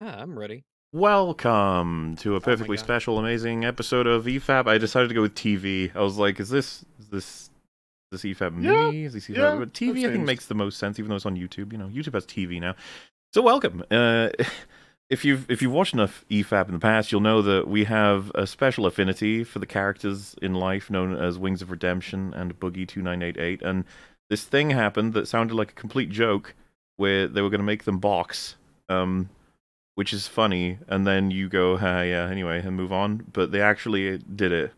Ah, I'm ready. Welcome to a perfectly God. special, amazing episode of E EFAP. I decided to go with TV. I was like, is this is this is this E EFAP Yeah, mini? Is this E EFAP? yeah, but TV, I think makes the most sense, even though it's on YouTube. You know, YouTube has TV now. So welcome. Uh, if you've if you've watched enough E EFAP in the past, you'll know that we have a special affinity for the characters in life known as Wings of Redemption and Boogie Two Nine Eight Eight. And this thing happened that sounded like a complete joke, where they were going to make them box. Um, which is funny, and then you go, ah, yeah, anyway, and move on. But they actually did it.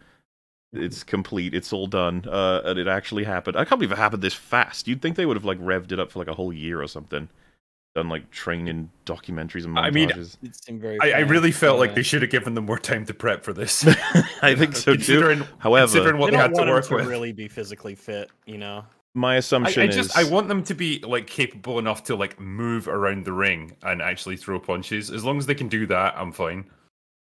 It's complete. It's all done, uh, and it actually happened. I can't believe it happened this fast. You'd think they would have like revved it up for like a whole year or something, done like training documentaries and montages. I mean, It seemed very. I, I really felt like uh, they should have given them more time to prep for this. I think so too. However, considering what they they, had to want him work to with. really be physically fit, you know. My I, assumption I just is I want them to be like capable enough to like move around the ring and actually throw punches. As long as they can do that, I'm fine.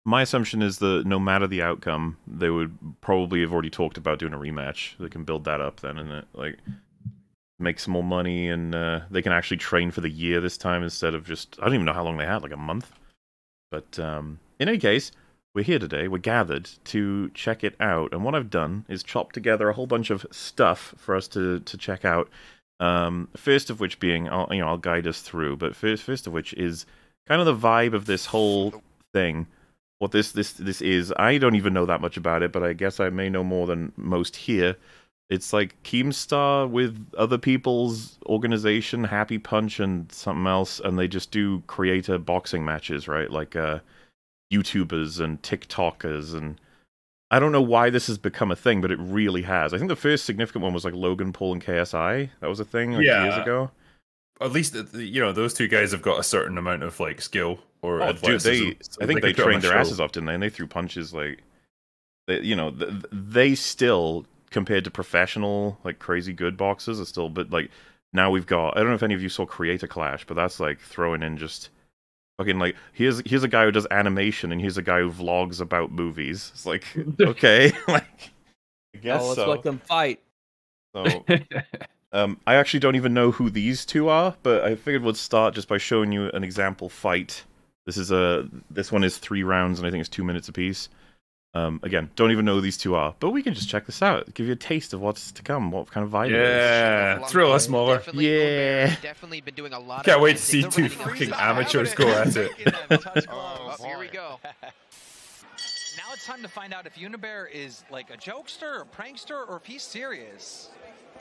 my assumption is that no matter the outcome, they would probably have already talked about doing a rematch. They can build that up then, and it like make some more money, and uh, they can actually train for the year this time instead of just I don't even know how long they had, like a month. But um, in any case, we're here today. We're gathered to check it out, and what I've done is chop together a whole bunch of stuff for us to to check out. Um, first of which being, I'll, you know, I'll guide us through. But first, first of which is kind of the vibe of this whole thing what this this this is. I don't even know that much about it, but I guess I may know more than most here. It's like Keemstar with other people's organization, Happy Punch and something else, and they just do creator boxing matches, right? Like uh YouTubers and TikTokers and I don't know why this has become a thing, but it really has. I think the first significant one was like Logan Paul and KSI. That was a thing like years ago. At least you know those two guys have got a certain amount of like skill or Oh, dude, they so I think they, on trained their show. asses off, didn't they? And they threw punches like, they, you know, th- th- they still compared to professional like crazy good boxers are still, but like now we've got. I don't know if any of you saw Creator Clash, but that's like throwing in just fucking like here's here's a guy who does animation and here's a guy who vlogs about movies. It's like okay, like I guess oh, let's so. let them fight. So, um, I actually don't even know who these two are, but I figured we'd start just by showing you an example fight. This is a this one is three rounds and I think it's two minutes apiece. Um, again, don't even know who these two are, but we can just check this out. Give you a taste of what's to come, what kind of vibe it is. Yeah, thrill us more. Definitely Yeah. Uber, Definitely been doing a lot. Can't of wait to see They're two running in fucking amateurs go at it. Oh, here we go. Now it's time to find out if Unibear is like a jokester, a prankster, or if he's serious.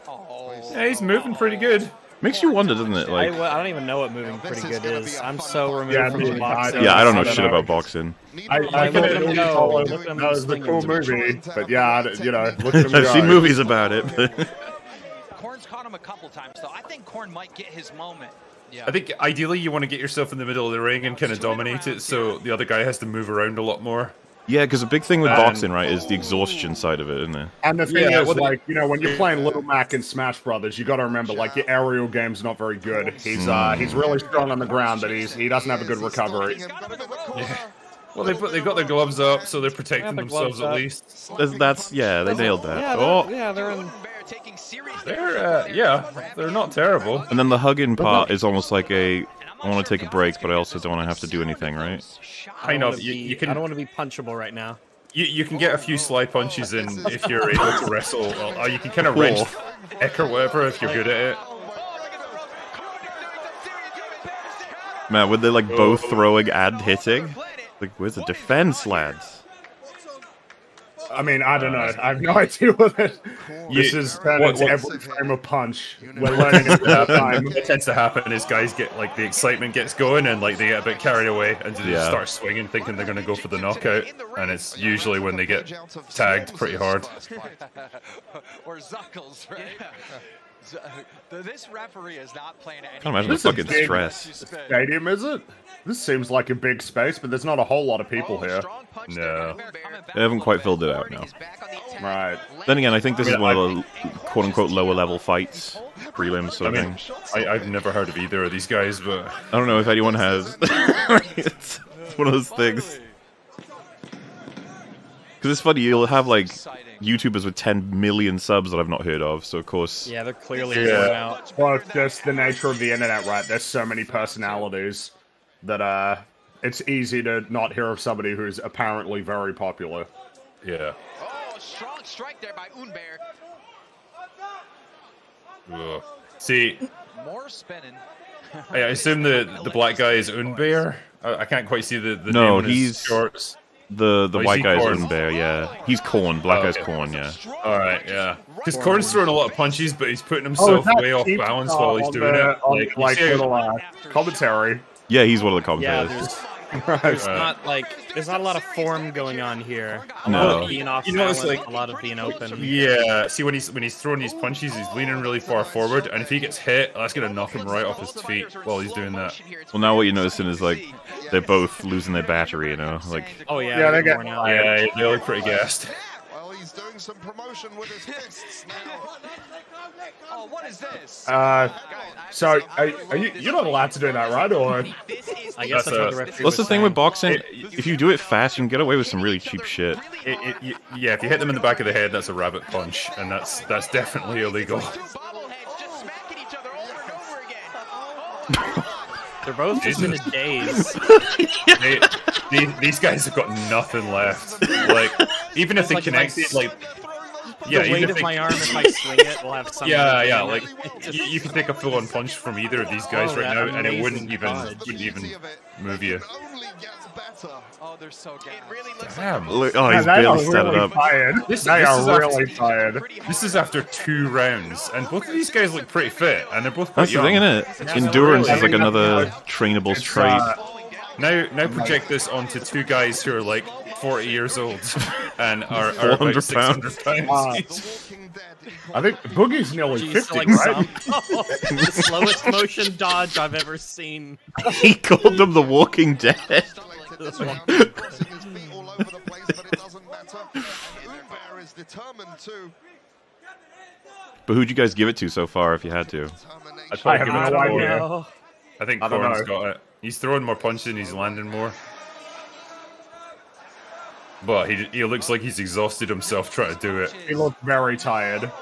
Oh, Yeah, he's moving pretty good. Makes you wonder, doesn't it? I, Like, I don't even know what moving pretty good is. be a I'm so fight. removed Yeah, from the boxing. yeah, I don't know shit about boxing. I, I Look can at him only go. follow Look at him that was the cool movie, but yeah, I- you know, look at him I've seen go. movies about it. But Korn's caught him a couple times, though. I think Corn might get his moment. Yeah. I think ideally you want to get yourself in the middle of the ring and kind of dominate it, so the other guy has to move around a lot more. Yeah, because a big thing with Um, boxing, right, is the exhaustion side of it, isn't it? And the thing Yeah, is, like, you know, when you're playing Little Mac in Smash Brothers, you got to remember, like, your aerial game's not very good. He's uh, he's really strong on the ground, but he's he doesn't have a good recovery. Well, they put they got their gloves up, so they're protecting their themselves at least. That's, that's yeah, they nailed that. Yeah, oh, they're, yeah, they're in. Taking serious They're uh, yeah, they're not terrible. and then the hugging part is almost like a. I want to take a break, but I also don't want to have to do anything, right? I know. don't of. wanna You, be- you I can don't want to be punchable right now. you, you can get a few sly punches in if you're able to wrestle, or, or you can kind of wrench Eck or whatever if you're good at it. Man, were they like both oh. throwing and hitting? Like, where's the defense, lads? I mean, I don't uh, know. I have no idea what it. This You- is turned what- into what- every frame of punch. We're learning it time. What tends to happen is guys get like the excitement gets going and like they get a bit carried away and just Yeah. start swinging, thinking they're going to go for the knockout, and it's usually when they get tagged pretty hard. or Zuckles, right? Z- this referee is not playing any. Can't imagine This is a fucking big- stress. Stadium, is it? This seems like a big space, but there's not a whole lot of people Oh, here. No. there by Bear. They haven't quite filled it out now. Is back on the attack. Right. Then again, I think this is Yeah, one of the quote unquote lower level fights, prelims I sort of thing. I, I've never heard of either of these guys, but I don't know if anyone has. it's, it's one of those things. Because it's funny, you'll have like YouTubers with 10 million subs that I've not heard of, so of course. Yeah, they're clearly Yeah. out. Well, it's just the nature of the internet, right? There's so many personalities that uh, it's easy to not hear of somebody who's apparently very popular. Yeah. Oh, strong strike there by Unbear. Ugh. See, More spinning. I I assume the the black guy is Unbear. I, I can't quite see the, the No, name on his he's- shorts. The the Oh, white guy's corn? Unbear, yeah. He's corn. Black Oh, guy's okay. corn, yeah. All right, yeah. Because Corn's throwing a lot of punches, but he's putting Oh, himself is that way off balance while he's doing the- it. on, Like, you like little uh, commentary. Yeah, he's one of the commentators. there's, there's Right. not like there's not a lot of form going on here. A No. lot of being off You notice, balance, like- a lot of being open. Yeah, see when he's when he's throwing these punches, he's leaning really far forward, and if he gets hit, that's gonna knock him right off his feet while he's doing that. Well, now what you're noticing is like they're both losing their battery, you know. Like Oh yeah, Yeah, they they're get worn out. Yeah, they look pretty gassed. Well, he's doing some promotion with his fists now. Oh, what is this? Uh, so are, are you you're not allowed to do that, right? Or I guess That's that's, what a- the what's the was thing with saying. boxing? If you do it fast, you can get away with some really cheap shit. It, it, yeah, if you hit them in the back of the head, that's a rabbit punch, and that's that's definitely illegal. They're both just in a daze. they, they, these guys have got nothing left. Like, even if they like if connected, s- like, yeah, the weight of my arm, if I swing it, will have some. Yeah, yeah, like you, you can take a full-on punch from either of these guys Oh, right now, and it wouldn't even dodge. wouldn't even Beauty of it, move you. It only gets better. Oh, they're so gassed. It really looks Damn. Look, oh, Yeah, he's they barely set it up. tired. This- they this are is after- really tired. This is after two rounds, and both of these guys look pretty fit, and they're both quite That's the thing, isn't it? Endurance is like another trainable It's, trait. uh, Now, now project this onto two guys who are like 40 years old and are, are 400 about 600 pounds. Each. Walking Dead. I think Boogie's nearly Jeez, fifty, like right? some, the slowest motion dodge I've ever seen. he called them the Walking Dead. This one. Crossing his feet all over the place, but it doesn't matter. And Uber is determined to. But who'd you guys give it to so far, if you had to? I'd I probably have no idea. I think I don't Corn's know. got it. He's throwing more punches and he's landing more. But he, he looks like he's exhausted himself trying to do it. He looked very tired.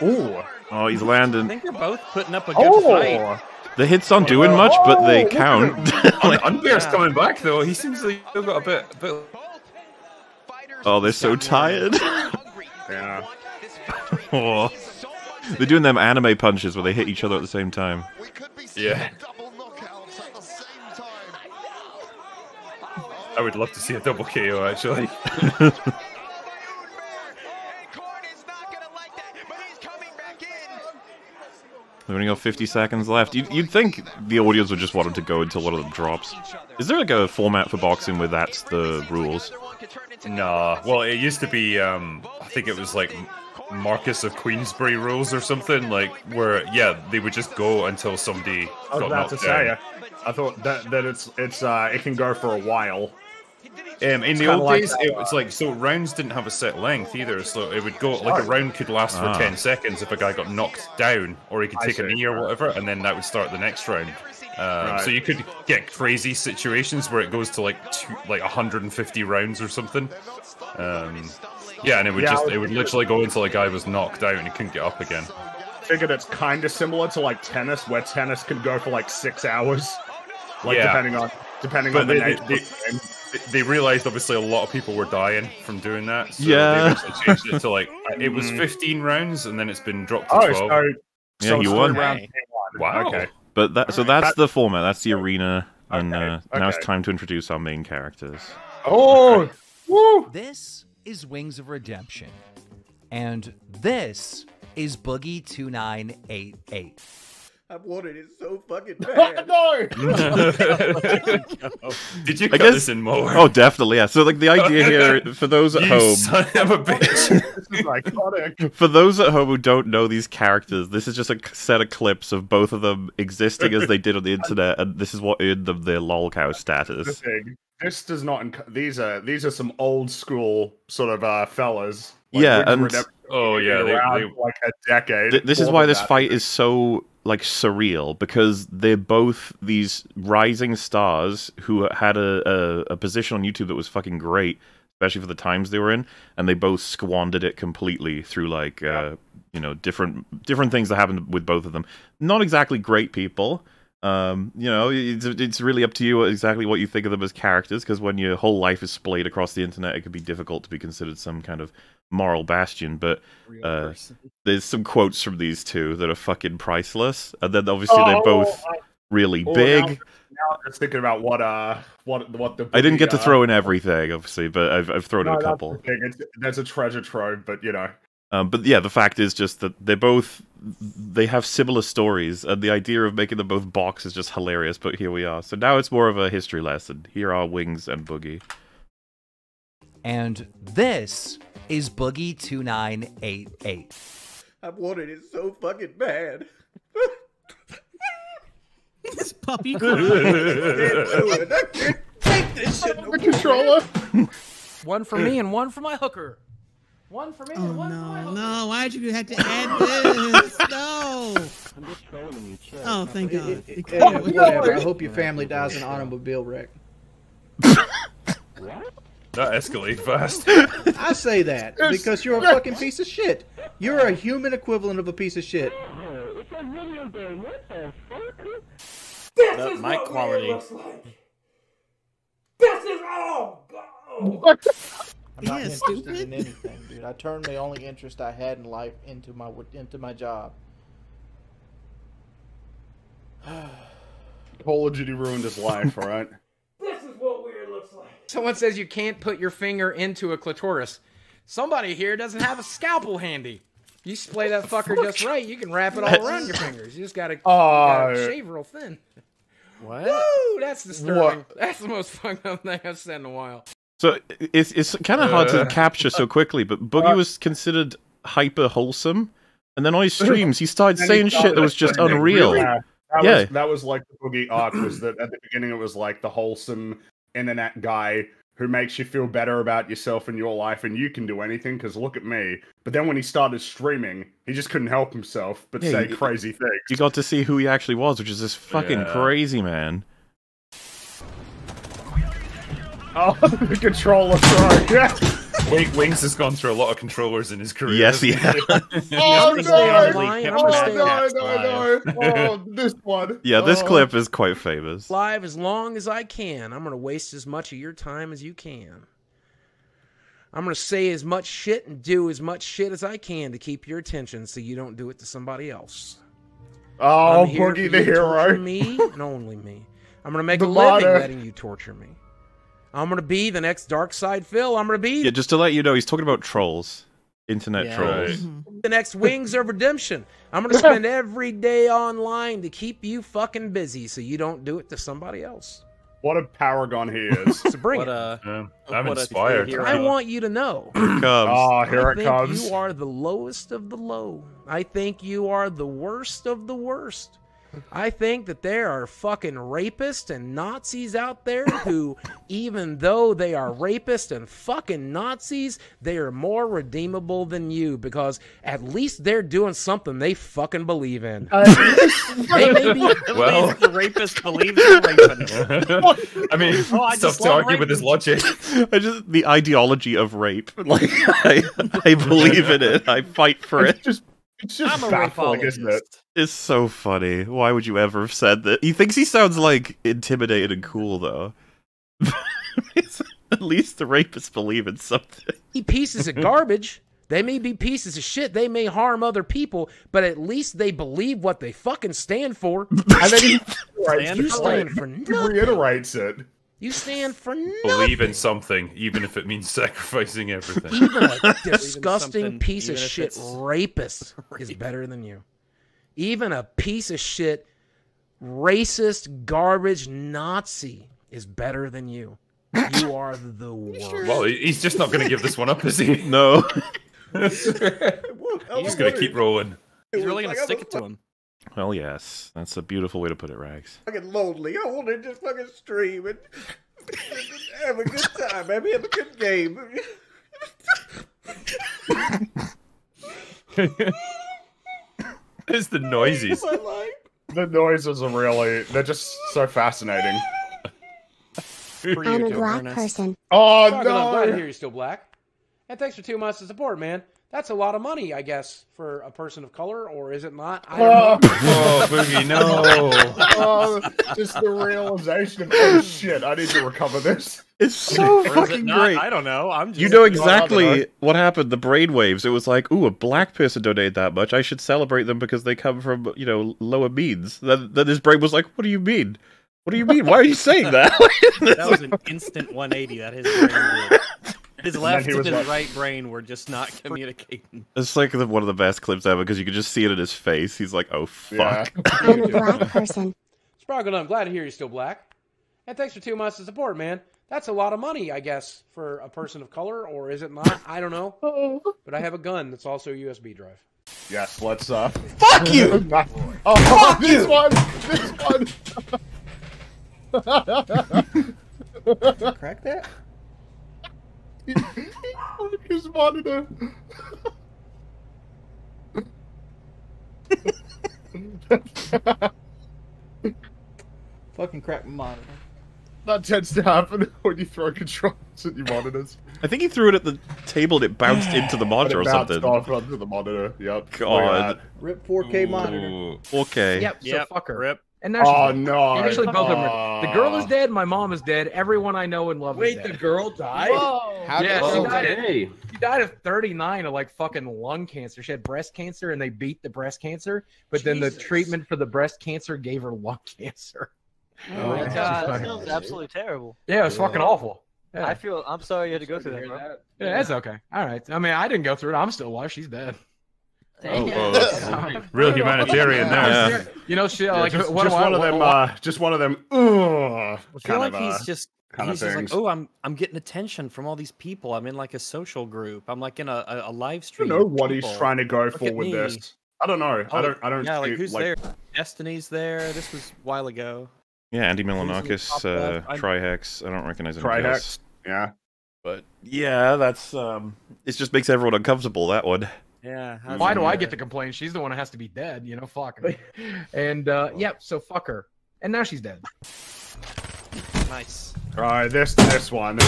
Ooh. Oh, he's landing. I think they're both putting up a good oh. fight. Oh. The hits aren't doing much, but they Oh, count. Un- Unbear's Yeah. coming back though. He seems like he's still got a bit. A bit oh, they're so tired. Yeah. oh. They're doing them anime punches where they hit each other at the same time. We could be seeing Yeah. double knockouts at the same time. I would love to see a double KO actually. Corn is not gonna like that, but he's coming back in. They've only got 50 seconds left. You'd, you'd think the audience would just want them to go until one of them drops. Is there like a format for boxing where that's the rules? Nah. Well, it used to be. Um, I think it was like Marquess of Queensberry rules or something. Like where, yeah, they would just go until somebody I was got about knocked to down. say. I thought that that it's it's uh it can go for a while. Um, in the old like days, that, it was like so rounds didn't have a set length either. So it would go like a round could last for Ah. ten seconds if a guy got knocked down, or he could take a knee or whatever, and then that would start the next round. Um, Right. So you could get crazy situations where it goes to like two, like 150 rounds or something. Um, yeah, and it would Yeah, just was it would literally go until a guy was knocked out and he couldn't get up again. I Figured it's kind of similar to like tennis, where tennis can go for like six hours, like Yeah. depending on depending But on the they- nature. the game. They- They realized obviously a lot of people were dying from doing that. So Yeah. they eventually changed it to like it was 15 rounds and then it's been dropped to Oh, 12. so Yeah, so you won. three rounds, Hey. you won. Wow. Okay. But that so that's the format. That's the arena, and Okay, uh, now it's time to introduce our main characters. Oh, woo! This is Wings of Redemption. And this is Boogie 2988. I've wanted it so fucking bad. no. Did you I guess- this in more? Oh, definitely, yeah. So like the idea here for those at you home, son of a bitch. This is iconic. for those at home who don't know these characters, this is just a set of clips of both of them existing as they did on the internet, and this is what earned them their lolcow The status. This does not. Inc- these are these are some old school sort of uh fellas. Yeah, and- Redemption oh yeah, they, they, like a decade. Th- this is why this that. fight is so like surreal because they're both these rising stars who had a, a, a position on YouTube that was fucking great, especially for the times they were in, and they both squandered it completely through like uh, you know different different things that happened with both of them. Not exactly great people, Um, you know, it's, it's really up to you exactly what you think of them as characters, because when your whole life is splayed across the internet, it can be difficult to be considered some kind of moral bastion. But uh, there's some quotes from these two that are fucking priceless, and then obviously they're Oh, both I- really oh, big. Now, now I'm just thinking about what uh what what the I didn't get to uh, throw in everything, obviously, but I've I've thrown in a couple. the thing, There's a treasure trove, but you know. Um, but yeah, the fact is just that they both they have similar stories, and the idea of making them both box is just hilarious. But here we are. So now it's more of a history lesson. Here are Wings and Boogie. And this is Boogie 2988. I wanted it so fucking bad. this puppy I can't. I can't take this shit no more. One for me and one for my hooker. One for me Oh and one for my no, hooker. no! Why'd you have to add this? No. Oh, thank God. Eh, It- eh, whatever. I hope your family dies in an automobile wreck. That escalated fast. I say that because you're a fucking piece of shit. You're a human equivalent of a piece of shit. The mic quality. This is all. I'm not Yeah, interested stupid. in anything, dude. I turned the only interest I had in life into my into my job. Call of Duty ruined his life, all right? This is what weird looks like. Someone says you can't put your finger into a clitoris. Somebody here doesn't have a scalpel handy. You splay that fucker just right, you can wrap it all around your fingers. You just gotta, you Uh, gotta shave real thin. What? Woo! That's disturbing. That's the most fucked up thing I've said in a while. So it's it's kind of hard to Uh. capture so quickly. But Boogie was considered hyper wholesome, and then on his streams he started And he saying shit that was just unreal. really- That Yeah. was, that was like the Boogie arc. Was that at the beginning it was like the wholesome internet guy who makes you feel better about yourself and your life, and you can do anything because look at me. But then when he started streaming, he just couldn't help himself but Yeah, say you- crazy things. You got to see who he actually was, which is this fucking Yeah. crazy man. Oh, the controller, sorry. Yeah. Wing- Wings has gone through a lot of controllers in his career. Yes, he hasn't. Oh He no! stay on the Oh no! I'm gonna stay No! No! No! Oh, this one. Yeah, this Oh. clip is quite famous. Live as long as I can. I'm gonna waste as much of your time as you can. I'm gonna say as much shit and do as much shit as I can to keep your attention so you don't do it to somebody else. Oh, I'm here Boogie for the you hero. Me and only me. I'm gonna make The a living motto. letting you torture me. I'm gonna be the next DarkSydePhil. I'm gonna be Yeah, just to let you know, he's talking about trolls, internet Yeah. trolls. the next Wings of Redemption. I'm gonna spend every day online to keep you fucking busy so you don't do it to somebody else. What a paragon he is. So bring What it. a Yeah, I'm What inspired. hero. I want you to know. Comes. Oh, here I it think comes. You are the lowest of the low. I think you are the worst of the worst. I think that there are fucking rapists and Nazis out there who, even though they are rapists and fucking Nazis, they are more redeemable than you because at least they're doing something they fucking believe in. Uh, they may be Well- the rapist believes in raping. I mean, Oh, I tough just to love argue with his logic. I just the ideology of rape. Like I, I believe in it. I fight for It's it. just, it's just I'm a baffling, isn't it? It's so funny. Why would you ever have said that? He thinks he sounds like intimidated and cool though. At least the rapists believe in something. He pieces of garbage. They may be pieces of shit. They may harm other people, but at least they believe what they fucking stand for. And then he, right, Stand You for stand it. for he nothing. reiterates it. You stand for nothing. Believe in something, even if it means sacrificing everything. Even a disgusting something, piece of shit it's rapist is better than you. Even a piece of shit racist garbage Nazi is better than you. You are the worst. Well, he's just not going to give this one up, is he? No. He's just going to keep rolling. He's really gonna stick it to him. Well, yes. That's a beautiful way to put it, Rags. fucking lonely. I want to just fucking stream and have a good time, baby. Have a good game. It's the noises. My life. The noises are really, they're just so fascinating. You I'm a black Ernest. person. Oh Fucking I'm glad to hear you're still black. And thanks for two months of support, man. That's a lot of money, I guess, for a person of color, or is it not? I don't oh, know. Oh, Boogie, no. oh, just the realization of oh shit, I need to recover this. It's so Or is it fucking great. I don't know. I'm just You know know. exactly what happened. The brainwaves. It was like, ooh, a black person donated that much. I should celebrate them because they come from, you know, lower means. Then, then his brain was like, what do you mean? What do you mean? Why are you saying that? that was an instant 180 that his brain did. His left he and his like- right brain were just not communicating. It's like the, one of the best clips ever because you could just see it in his face. He's like, oh Yeah. fuck. I'm a black person. Sprockle, I'm glad to hear you're still black. And thanks for two months of support, man. That's a lot of money, I guess, for a person of color, or is it not? I don't know. But I have a gun that's also a USB drive. Yes, let's uh Fuck you! Oh Fuck this one! This one! Crack that? His monitor. Fucking crack my monitor. That tends to happen when you throw controllers at your monitors. I think he threw it at the table and it bounced into the monitor or And it bounced something. off onto the monitor. Yep. God. Rip 4K monitor. Ooh. Okay. Yep, so Yep, fuck her. rip. And now Oh she's dead. no! Actually, both of them. Are, the girl is dead. My mom is dead. Everyone I know and love is dead. Wait, the girl died? How Yeah, she died. At, she died of 39 of like fucking lung cancer. She had breast cancer, and they beat the breast cancer. But then the treatment for the breast cancer gave her lung cancer. Oh, Yeah, God, that sounds absolutely terrible. Yeah, it was fucking awful. Yeah. I feel. I'm sorry you had to go through that, bro. yeah, that's okay. All right. I mean, I didn't go through it. I'm still alive. She's dead. Oh, whoa. Real humanitarian there. Yeah. You know, she Yeah, like just, what just do I- one of them. what- Uh, just one of them. Ugh, I feel kind like of, he's uh, just kind of he's just like, oh, I'm I'm getting attention from all these people. I'm in like a social group. I'm like in a, a, a live I don't know with what he's trying to go Look for with me. this. I don't know. I Oh, don't. I don't. Yeah, like see- who's there? Destiny's there. This was a while ago. Yeah, Andy Who's Milonakis, uh, Trihex. I don't recognize anybody Trihex. else. Yeah. But yeah, that's um, it just makes everyone uncomfortable. That one. Yeah. Why do I get to complain? She's the one that has to be dead, you know. Fuck. and uh, yep. So fuck her. And now she's dead. Nice. All right. This this one.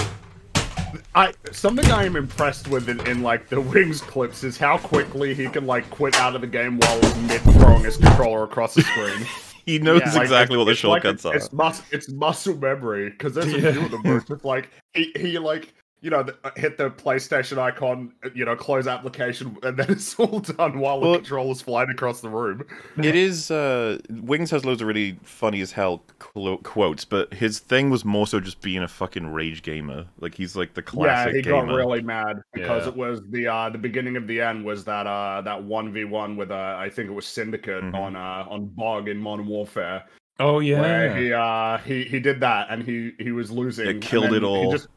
I something I am impressed with in, in like the wings clips is how quickly he can like quit out of the game while mid throwing his controller across the screen. He knows Like, exactly what the it's like shortcuts it's, are. It's, mus- it's muscle memory because there's a few of them where it's like he, he like you know hit the PlayStation icon, you know, close application, and then it's all done while Well- the controller's flying across the room. It is. Uh, Wings has loads of really funny as hell qu- quotes, but his thing was more so just being a fucking rage gamer. Like he's like the classic. Yeah, he gamer. got really mad because Yeah. it was the uh the beginning of the end was that uh that one v one with uh I think it was Syndicate Mhm. on uh on Bog in Modern Warfare. Oh Where yeah. he uh he he did that and he he was losing. It killed then it he all. just-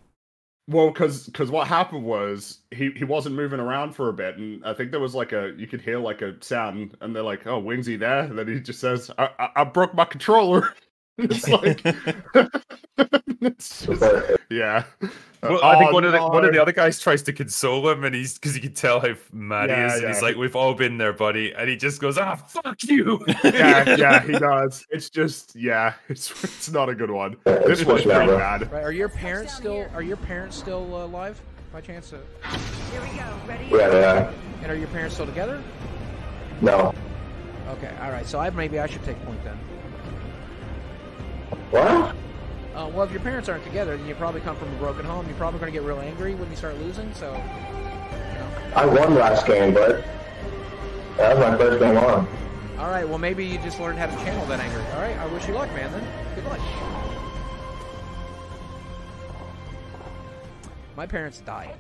well, because because what happened was he he wasn't moving around for a bit, and I think there was like a you could hear like a sound, and they're like, "Oh, Wingsy there," and then he just says, "I I, I broke my controller." it's like, it's just, yeah. Well, I think Oh, one of the one of the other guys tries to console him, and he's because you can tell how mad Yeah, he is, yeah. he's like, "We've all been there, buddy," and he just goes, "Ah, fuck you." yeah, yeah, he does. It's just, yeah, it's it's not a good one. This was pretty bad. Right, are your parents still are your parents still uh, alive by chance? Uh, Here we go. Ready? Yeah, yeah. and are your parents still together? No. Okay, all right. So I maybe I should take point then. What? Uh, well, if your parents aren't together, then you probably come from a broken home. You're probably going to get real angry when you start losing. So, I won last game, but that was my first game on. all right. Well, maybe you just learned how to channel that anger. All right. I wish you luck, man. Then good luck. My parents died.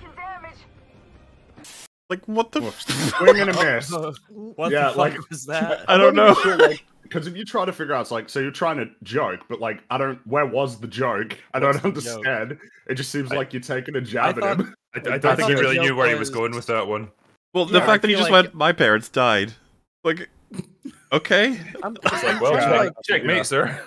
Like what the? Swing and a miss. What yeah, the fuck like was that? I don't know. Because if you try to figure out, it's like, so you're trying to joke, but like, I don't. Where was the joke? I don't What's joke? understand. It just seems like you're taking a jab thought- at him. I, I I don't thought think he really knew where he was was- going with that one. Well, the Yeah, fact I that he just like- went, my parents died. Like, okay. I'm, It's like, I'm well, trying to, check, like, checkmate, sir.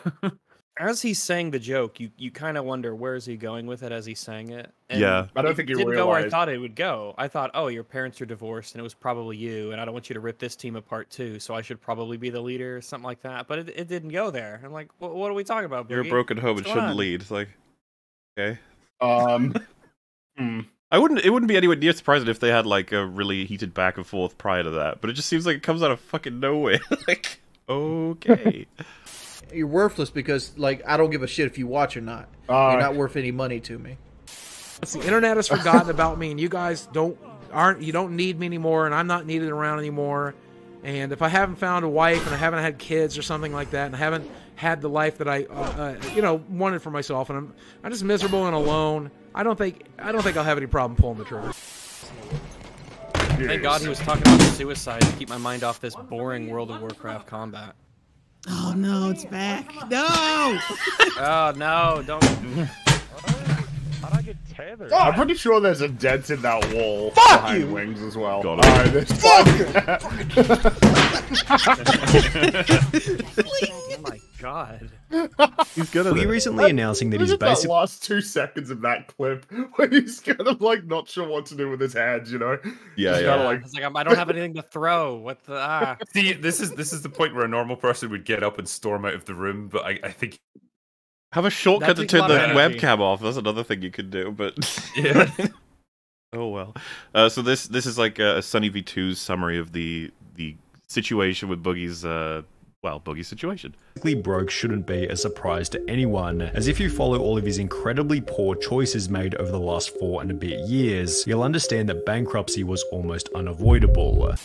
As he's saying the joke, you, you kind of wonder where is he going with it as he's saying it. And Yeah. I don't think he didn't go where I thought it would go. I thought, oh, your parents are divorced, and it was probably you, and I don't want you to rip this team apart too. So I should probably be the leader, or something like that. But it, it didn't go there. I'm like, what, what are we talking about? You're a broken home and What's going shouldn't on? lead. It's like, okay. Um, hmm. I wouldn't. It wouldn't be anywhere near surprising if they had like a really heated back and forth prior to that. But it just seems like it comes out of fucking nowhere. like, okay. You're worthless because like I don't give a shit if you watch or not. Uh, You're not worth any money to me. The internet has forgotten about me, and you guys don't aren't you don't need me anymore, and I'm not needed around anymore. And if I haven't found a wife and I haven't had kids or something like that, and I haven't had the life that I, uh, uh, you know, wanted for myself, and I'm I'm just miserable and alone, I don't think I don't think I'll have any problem pulling the trigger. Thank God he was talking about suicide to keep my mind off this boring World of Warcraft combat. Oh no, it's back. No. oh no! Don't. How'd I get tethered? I'm pretty sure there's a dent in that wall Fuck behind you! wings as well. Got it. Alright, this my God. He's good Were you recently announcing that he's at that basically last two seconds of that clip when he's kind of like not sure what to do with his hands, you know? Yeah, He's yeah. kinda like, It's like I'm, don't have anything to throw. What the ah? See, this is this is the point where a normal person would get up and storm out of the room, but I, I think Have a shortcut That to turn the energy. webcam off. That's another thing you could do, but Yeah. oh well. Uh, so this this is like a, a SunnyV2's summary of the the situation with Boogie's uh well Boogie's situation. broke shouldn't be a surprise to anyone, as if you follow all of his incredibly poor choices made over the last four and a bit years, you'll understand that bankruptcy was almost unavoidable.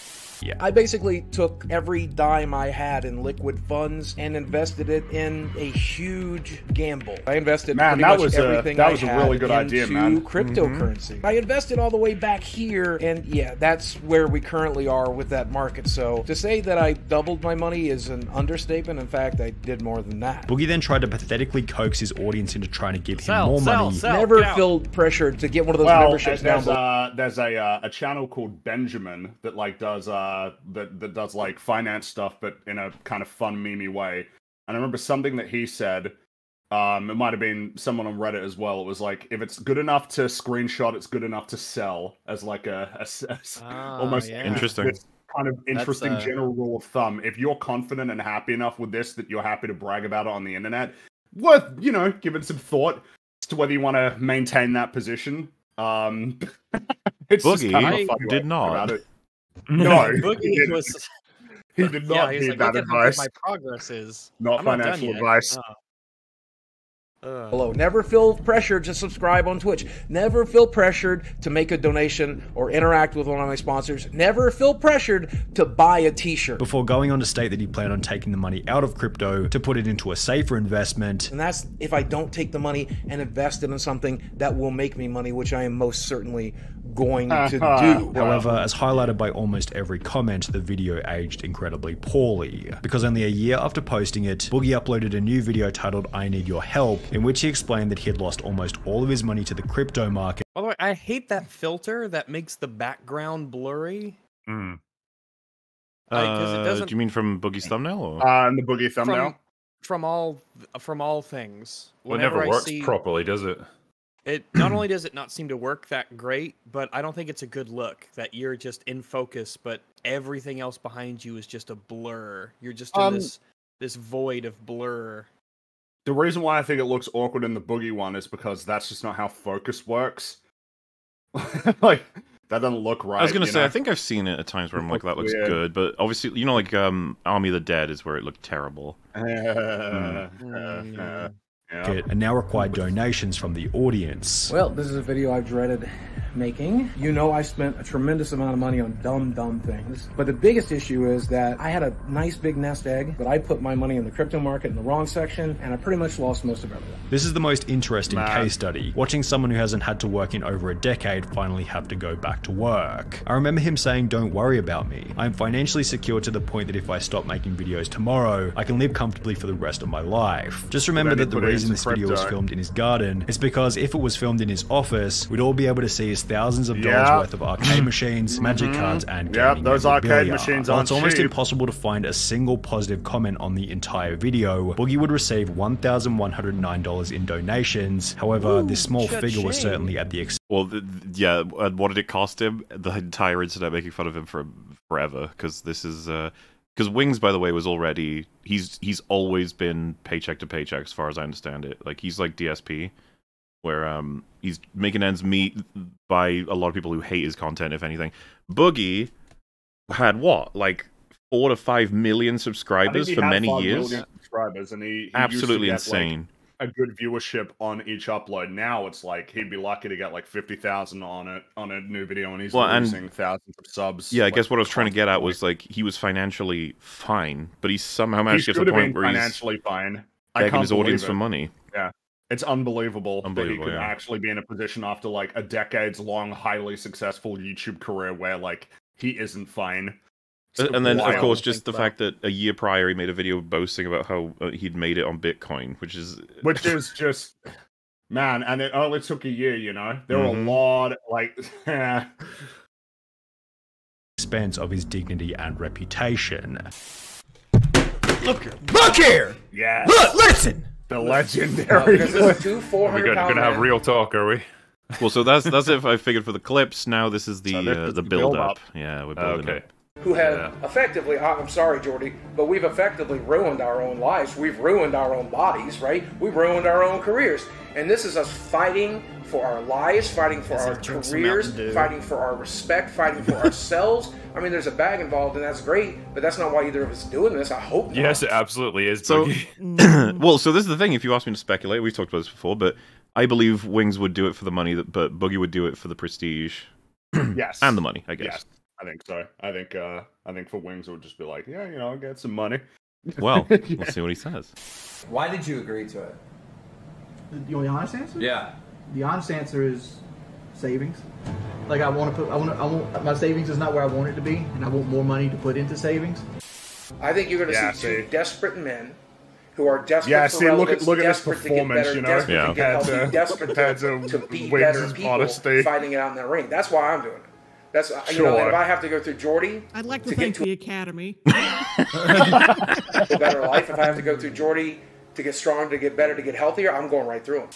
Yeah. I basically took every dime I had in liquid funds and invested it in a huge gamble. I invested Man, pretty that much was a- everything that I was a had really good idea, into man. cryptocurrency. I invested all the way back here, and yeah, that's where we currently are with that market. So to say that I doubled my money is an understatement. In fact, I did more than that. Boogie then tried to pathetically coax his audience into trying to give him Sell, more sell, money. sell. Never felt pressured to get one of those well, memberships down there's below. uh, there's a uh, a channel called Benjamin that like does uh that that does like finance stuff, but in a kind of fun memey way. And I remember something that he said. Um, it might have been someone on Reddit as well. It was like, if it's good enough to screenshot, it's good enough to sell as like a, a s- a s- Ah, almost yeah. Interesting. kind of interesting uh, general rule of thumb. If you're confident and happy enough with this that you're happy to brag about it on the internet, worth you know giving some thought as to whether you want to maintain that position. Um, it's just Boogie kind of a funny way did to not. Think about it. No, he Boogie didn't. was. He did not he was heed like, that "Look at how good advice. My progress is Not I'm financial yet." advice. Oh. Ugh. below. Never feel pressured to subscribe on Twitch. Never feel pressured to make a donation or interact with one of my sponsors. Never feel pressured to buy a t-shirt. Before going on to state that he planned on taking the money out of crypto to put it into a safer investment. And that's if I don't take the money and invest it in something that will make me money, which I am most certainly going to do. Uh-huh. However, as highlighted by almost every comment, the video aged incredibly poorly. Because only a year after posting it, Boogie uploaded a new video titled I Need Your Help, in which he explained that he had lost almost all of his money to the crypto market. By the way, I hate that filter that makes the background blurry. Hmm. Like, 'cause it Uh, doesn't- do you mean from Boogie's thumbnail? Or? Uh, and the boogie thumbnail. From, from all from all things. well, it never Whenever I works see- properly, does it? It not only does it not seem to work that great, but I don't think it's a good look that you're just in focus, but everything else behind you is just a blur. You're just in Um, this this void of blur. The reason why I think it looks awkward in the boogie one is because that's just not how focus works. like that doesn't look right. I was gonna say, know? I think I've seen it at times where I'm like, that looks weird. good, but obviously, you know, like um, Army of the Dead is where it looked terrible. Uh, Hmm. uh, uh, market and now required donations from the audience. Well, this is a video I've dreaded making. You know I spent a tremendous amount of money on dumb, dumb things. But the biggest issue is that I had a nice big nest egg, but I put my money in the crypto market in the wrong section, and I pretty much lost most of everything. This is the most interesting Man. case study, watching someone who hasn't had to work in over a decade finally have to go back to work. I remember him saying, Don't worry about me. I'm financially secure to the point that if I stop making videos tomorrow, I can live comfortably for the rest of my life. Just remember that the put it reason this video was filmed in his garden is because if it was filmed in his office, we'd all be able to see his thousands of dollars Yeah. worth of arcade machines, magic Mhm. cards, and Yep, those arcade machines While aren't it's almost cheap. impossible to find a single positive comment on the entire video, Boogie would receive $1,109 in donations. However, this small figure was certainly at the expense. Well, th- th- yeah. And what did it cost him? The entire internet making fun of him for forever because this is because Wings, by the way, was already he's he's always been paycheck to paycheck as far as I understand it. Like he's like DSP, where um he's making ends meet by a lot of people who hate his content, if anything. Boogie had what, like four to five million subscribers for many 5 years. million subscribers, and he, he Absolutely insane. Like, a good viewership on each upload. Now it's like he'd be lucky to get like fifty thousand on it on a new video, and he's Well, and- losing thousands of subs. Yeah, I like, guess what I was trying to get at was like he was financially fine, but he somehow he managed to get to the point where he's financially fine. I begging his audience believe for money. Yeah, it's unbelievable, Unbelievable, that he could yeah. actually be in a position after like a decades long, highly successful YouTube career where like he isn't fine. It's Uh, and then, of course, just the about. fact that a year prior he made a video boasting about how uh, he'd made it on Bitcoin, which is which is just man, and it only took a year. You know, there were Mhm. a lot like. expense of his dignity and reputation. Look here. Look here! Yeah. Look, listen! The Uh, legendary. because this is two Are 400 we gonna, gonna have real talk? Are we? well. So that's that's it. I figured for the clips. Now this is the So this uh, is the the build build-up. up. Yeah, we're building Okay. up. Who have Yeah. effectively, I- I'm sorry, Jordy, but we've effectively ruined our own lives. We've ruined our own bodies, right? We've ruined our own careers. And this is us fighting for our lives, fighting for our I'll drink some careers, fighting for our respect, fighting for ourselves. I mean, there's a bag involved, and that's great, but that's not why either of us is doing this. I hope not. Yes, it absolutely is. So, well, so this is the thing. If you ask me to speculate, we've talked about this before, but I believe Wings would do it for the money, but Boogie would do it for the prestige yes, and the money, I guess. Yes, I think so. I think. uh I think for Wings it would just be like, yeah, you know, get some money. Well, we'll see what he says. Why did you agree to it? You want the honest answer? Yeah. The honest answer is savings. Like I want to put, I want, I want my savings is not where I want it to be, and I want more money to put into savings. I think you're going to Yeah, see two desperate men who are desperate Yeah, for see, look at look at this desperate to get performance, better, you know, desperate Yeah. to get compared healthy, to desperate compared to, to to be Wings' better people honesty. fighting it out in the ring. That's why I'm doing it. That's you know, and if I have to go through Jordy I'd like to, to thank get to the Academy. a better life, if I have to go through Jordy to get stronger, to get better, to get healthier, I'm going right through him.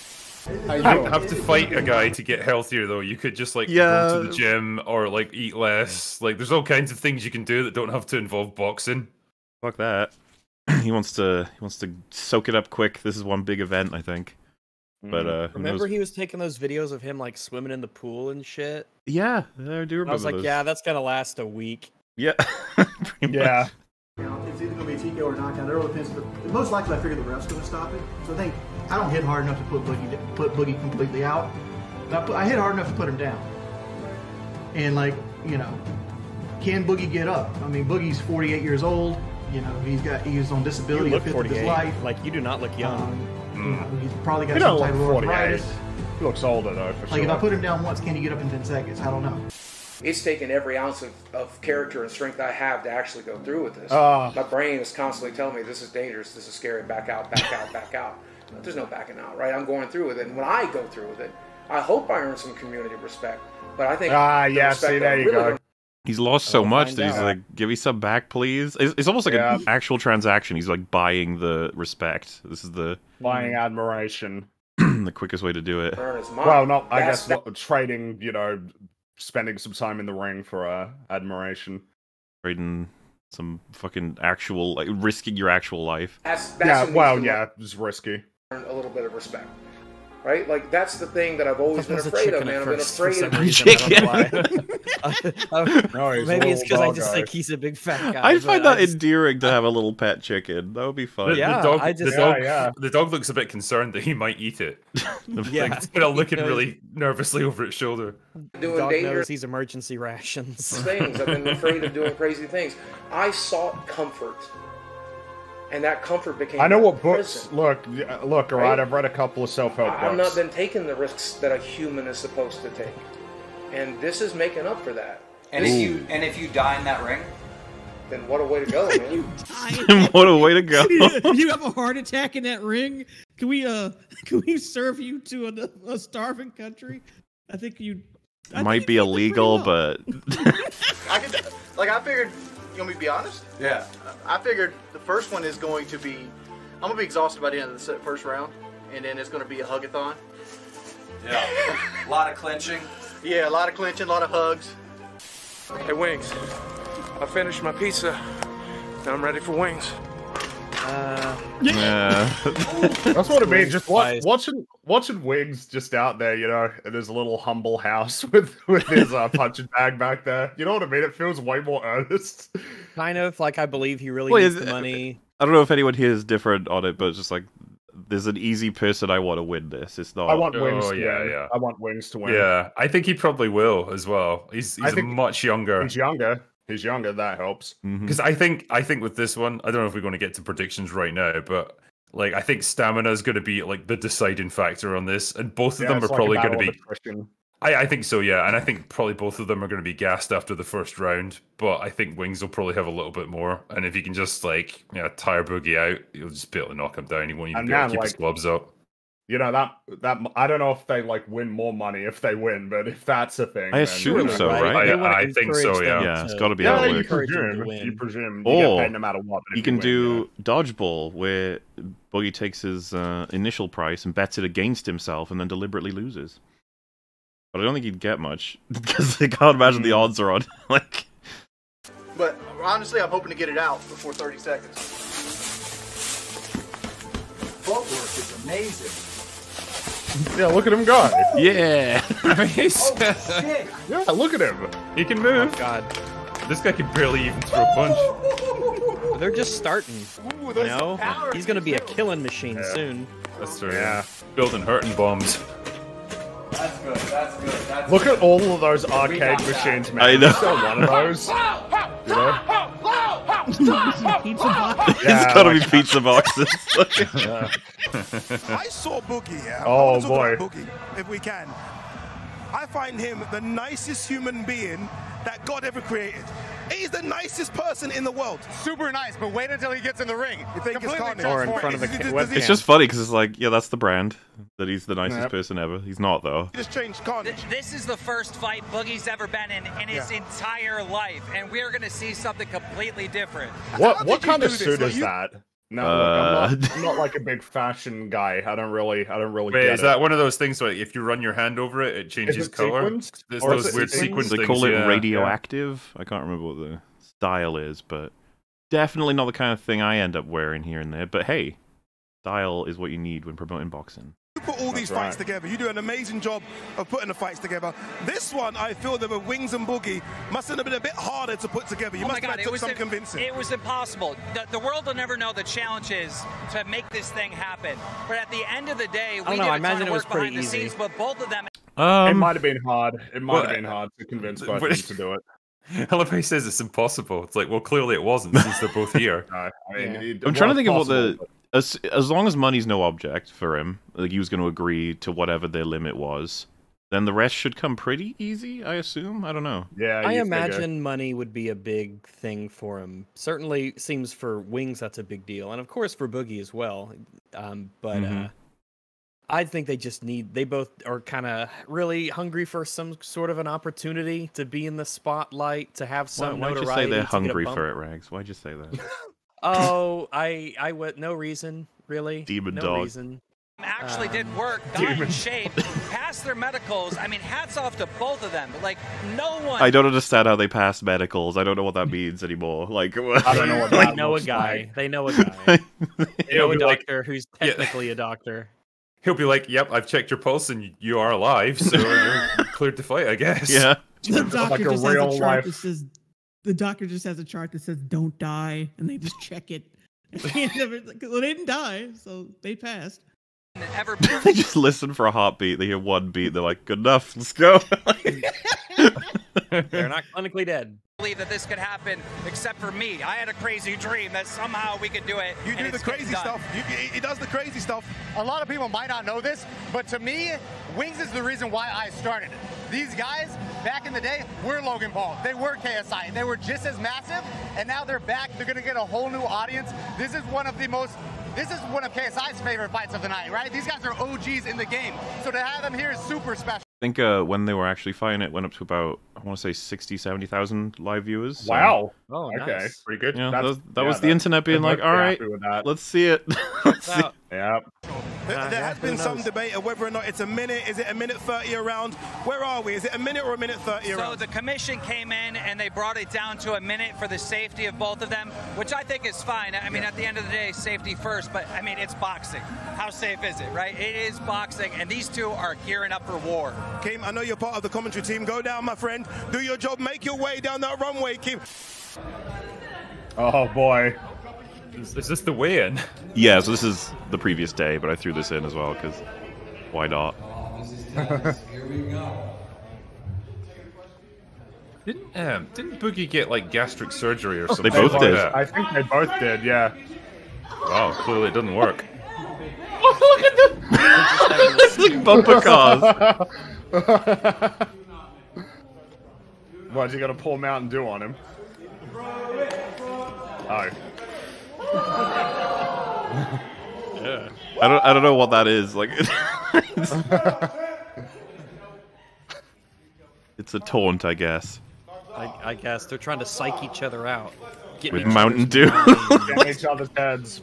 You don't have to fight a guy to get healthier, though. You could just like Yeah. go to the gym or like eat less. Like, there's all kinds of things you can do that don't have to involve boxing. Fuck that. he wants to he wants to soak it up quick. This is one big event, I think. But uh, Remember knows? he was taking those videos of him like swimming in the pool and shit. Yeah, I do remember I was like, those. yeah, that's gonna last a week. Yeah. Yeah. You know, it's either going to be a TKO or a knockout. It all depends. But most likely, I figure the ref's going to stop it. So I think I don't hit hard enough to put Boogie put Boogie completely out. But I, put, I hit hard enough to put him down. And like you know, can Boogie get up? I mean, Boogie's 48 years old. You know, he's got he's on You disability look a fifth of his 48. life. Like you do not look young. Um, you know, he's probably got He some don't type look of arthritis. He looks older though, for Like sure. if I put him down once, can he get up in 10 seconds? I don't know. It's taken every ounce of, of character and strength I have to actually go through with this. Ah. My brain is constantly telling me this is dangerous, this is scary, back out, back out, back out. But there's no backing out, right? I'm going through with it. And when I go through with it, I hope I earn some community respect. But I think Ah, the yeah, see, there you really go. Don't He's lost so much that he's out. like, "Give me some back, please." It's, it's almost like Yeah. an actual transaction. He's like buying the respect. This is the Buying admiration. the quickest way to do it. earn is mine. Well, not I That's- guess not trading. You know, spending some time in the ring for uh, admiration. Trading some fucking actual, like risking your actual life. That's, that's yeah, what well, yeah, it's risky. earn a little bit of respect. Right? Like, that's the thing that I've always been That was a afraid of, man. I've been afraid of reason, I don't know why. No, Maybe it's because I just guy. think he's a big fat guy. I'd find that I just- endearing to have a little pet chicken. That would be The, fun. the Yeah, dog, I the dog, Yeah, yeah. the dog looks a bit concerned that he might eat it. Yeah. like, it's kind of looking knows- really nervously over its shoulder. doing Dog dangerous knows he's emergency rations. things. I've been afraid of doing crazy things. I sought comfort, and that comfort became. I know my what books. Look, look. All right, Right? I've read a couple of self-help I- I've not been taking the risks that a human is supposed to take, and this is making up for that. And if you and if you die in that ring, Then what a way to go, man! You die what a way to go. if you have a heart attack in that ring, can we uh can we serve you to a, a starving country? I think you I Might you be illegal, well. but I could, like, I figured. You want me to be honest? yeah. I figured the first one is going to be. I'm gonna be exhausted by the end of the first round, and then it's gonna be a hugathon. Yeah. a lot of clinching. Yeah, a lot of clinching, a lot of hugs. Hey, wings! I finished my pizza. Now I'm ready for wings. Uh, Yeah. That's what I mean. Just wa- Nice. watching watching Wings just out there, you know, in his little humble house with with his uh, punching bag back there. You know what I mean? It feels way more earnest. kind of like I believe he really Well, needs is- the money. I don't know if anyone here is different on it, but it's just like there's an easy person I want to win this. It's not. I want Wings Oh, to yeah, win. yeah. I want Wings to win. Yeah, I think he probably will as well. He's he's much younger. He's younger. He's younger. That helps. Mm-hmm. Because I think I think with this one, I don't know if we're going to get to predictions right now, but like I think stamina is going to be like the deciding factor on this, and both of Yeah, them are like probably going to be. I, I think so, yeah, and I think probably both of them are going to be gassed after the first round, but I think Wings will probably have a little bit more, and if he can just like you know, tire Boogie out, you'll just be able to knock him down. He won't even And be able to keep his gloves up. You know that that I don't know if they like win more money if they win, but if that's a thing, I assume you know, so, right? I- I think so, encourage them yeah. Yeah, it's to- got to be Yeah, how it you works. encourage them to presume. You presume you get Or paid no matter what. You if can win, do dodgeball, where Boogie takes his uh, initial price and bets it against himself, and then deliberately loses. But I don't think he'd get much because I can't imagine the odds are on. like, But honestly, I'm hoping to get it out before 30 seconds. Footwork is amazing. Yeah, look at him go. yeah. Shit. Yeah, look at him. He can move. Oh, God, This guy can barely even throw a punch. they're just starting. Ooh, You know, he's gonna be a killing machine Yeah. soon. That's true. Yeah. building hurting bombs. That's good. That's good. That's Look good. at all of those arcade got that. machines, man. I know. There's still one of those. You know? Pizza box. Yeah, it's gotta like- be pizza boxes. I saw Boogie, yeah. Oh, talk boy. about Boogie, if we can. I find him the nicest human being that God ever created. He's the nicest person in the world. Super nice, but wait until he gets in the ring. You think it's Completely carnage? Or in front of a Does- ca- does- web it's just funny because it's like, yeah, that's the brand that he's the nicest Yep. person ever. He's not though. He just changed carnage. This is the first fight Boogie's ever been in in his Yeah. entire life, and we're going to see something completely different. What what kind of this? suit Like, is you- that? No, Uh, look, I'm, not, I'm not like a big fashion guy. I don't really, I don't really Wait, get is it. that one of those things where if you run your hand over it, it changes it color? sequenced? There's Or is those weird sequenced? sequence They things. call it yeah, radioactive. I can't remember what the style is, but definitely not the kind of thing I end up wearing here and there. But hey, style is what you need when promoting boxing. You put all these That's fights together. You do an amazing job of putting the fights together. This one, I feel that with Wings and Boogie must have been a bit harder to put together. You oh must my have God, had it took was some im- convincing. It was impossible. The, the world will never know the challenges to make this thing happen. But at the end of the day, we don't know, did I a ton of it was work behind pretty the scenes, but both of them it Um, might have been hard. It might well, have been hard to convince both of them to do it. I love how he says it's impossible. It's like, well, clearly it wasn't since they're both here. No, I mean, yeah. I'm trying to was think of what the but- as as long as money's no object for him, like he was going to agree to whatever their limit was, then the rest should come pretty easy. I assume. I don't know. Yeah, I you figure. imagine money would be a big thing for him. Certainly seems for Wings that's a big deal, and of course for Boogie as well. Um, but uh, Mhm. I think they just need. They both are kind of really hungry for some sort of an opportunity to be in the spotlight, to have Why, some why'd you say they're to get a hungry for it, Rags? Why'd you say that? Oh, I I would no reason really. Demon no dog. reason. actually Um, did work, got in shape, passed their medicals. I mean, hats off to both of them. But like, no one. I don't understand how they pass medicals. I don't know what that means anymore. Like, I don't know what They that know a guy. like. They know a guy. They know a be like, doctor who's Yeah. technically a doctor. He'll be like, "Yep, I've checked your pulse and you are alive, so you're cleared to fight, I guess." yeah. The doctor like a just has a chart that says the doctor just has a chart that says don't die, and they just check it. And never- well, they didn't die, so they passed. Ever they just listen for a heartbeat. They hear one beat. They're like, "Good enough. Let's go." They're not clinically dead. believe that this could happen, except for me. I had a crazy dream that somehow we could do it. You do the crazy stuff. You, he- he does the crazy stuff. A lot of people might not know this, but to me, Wings is the reason why I started it. These guys, back in the day, were Logan Paul. They were KSI. They were just as massive, and now they're back. They're gonna get a whole new audience. This is one of the most. This is one of KSI's favorite fights of the night, right? These guys are OGs in the game, so to have them here is super special. I think uh, when they were actually fighting, it went up to about I want to say 60, 70,000 live viewers. so- Wow. Oh, Okay, nice. pretty good. Yeah, That's- that, that yeah, was the internet being like, must "All be right, happy with that. let's see it." Let's see- Now, Yep. There, Uh, there yeah, has who been some debate of whether or not it's a minute. Is it a minute 30 around? Where are we? Is it a minute or a minute 30 a So the commission came in and they brought it down to a minute for the safety of both of them, which I think is fine. I mean, at the end of the day, safety first, but I mean, it's boxing. How safe is it, right? It is boxing, and these two are gearing up for war. Kim, I know you're part of the commentary team. Go down, my friend. Do your job. Make your way down that runway, Kim. Oh boy. Is, is this the weigh-in? Yeah, so this is the previous day, but I threw this in as well because why not? Didn't um, didn't Boogie get like gastric surgery or something? They both like did. that? I think they both did. Yeah. Wow, clearly it doesn't work. Look at the it's like bumper cars. What, you got to pour Mountain Dew on him? Oh. Yeah. I don't. I don't know what that is. Like, it's, it's a taunt, I guess. I, I guess they're trying to psych each other out. Get With Mountain Dew. minds. Get each other's heads.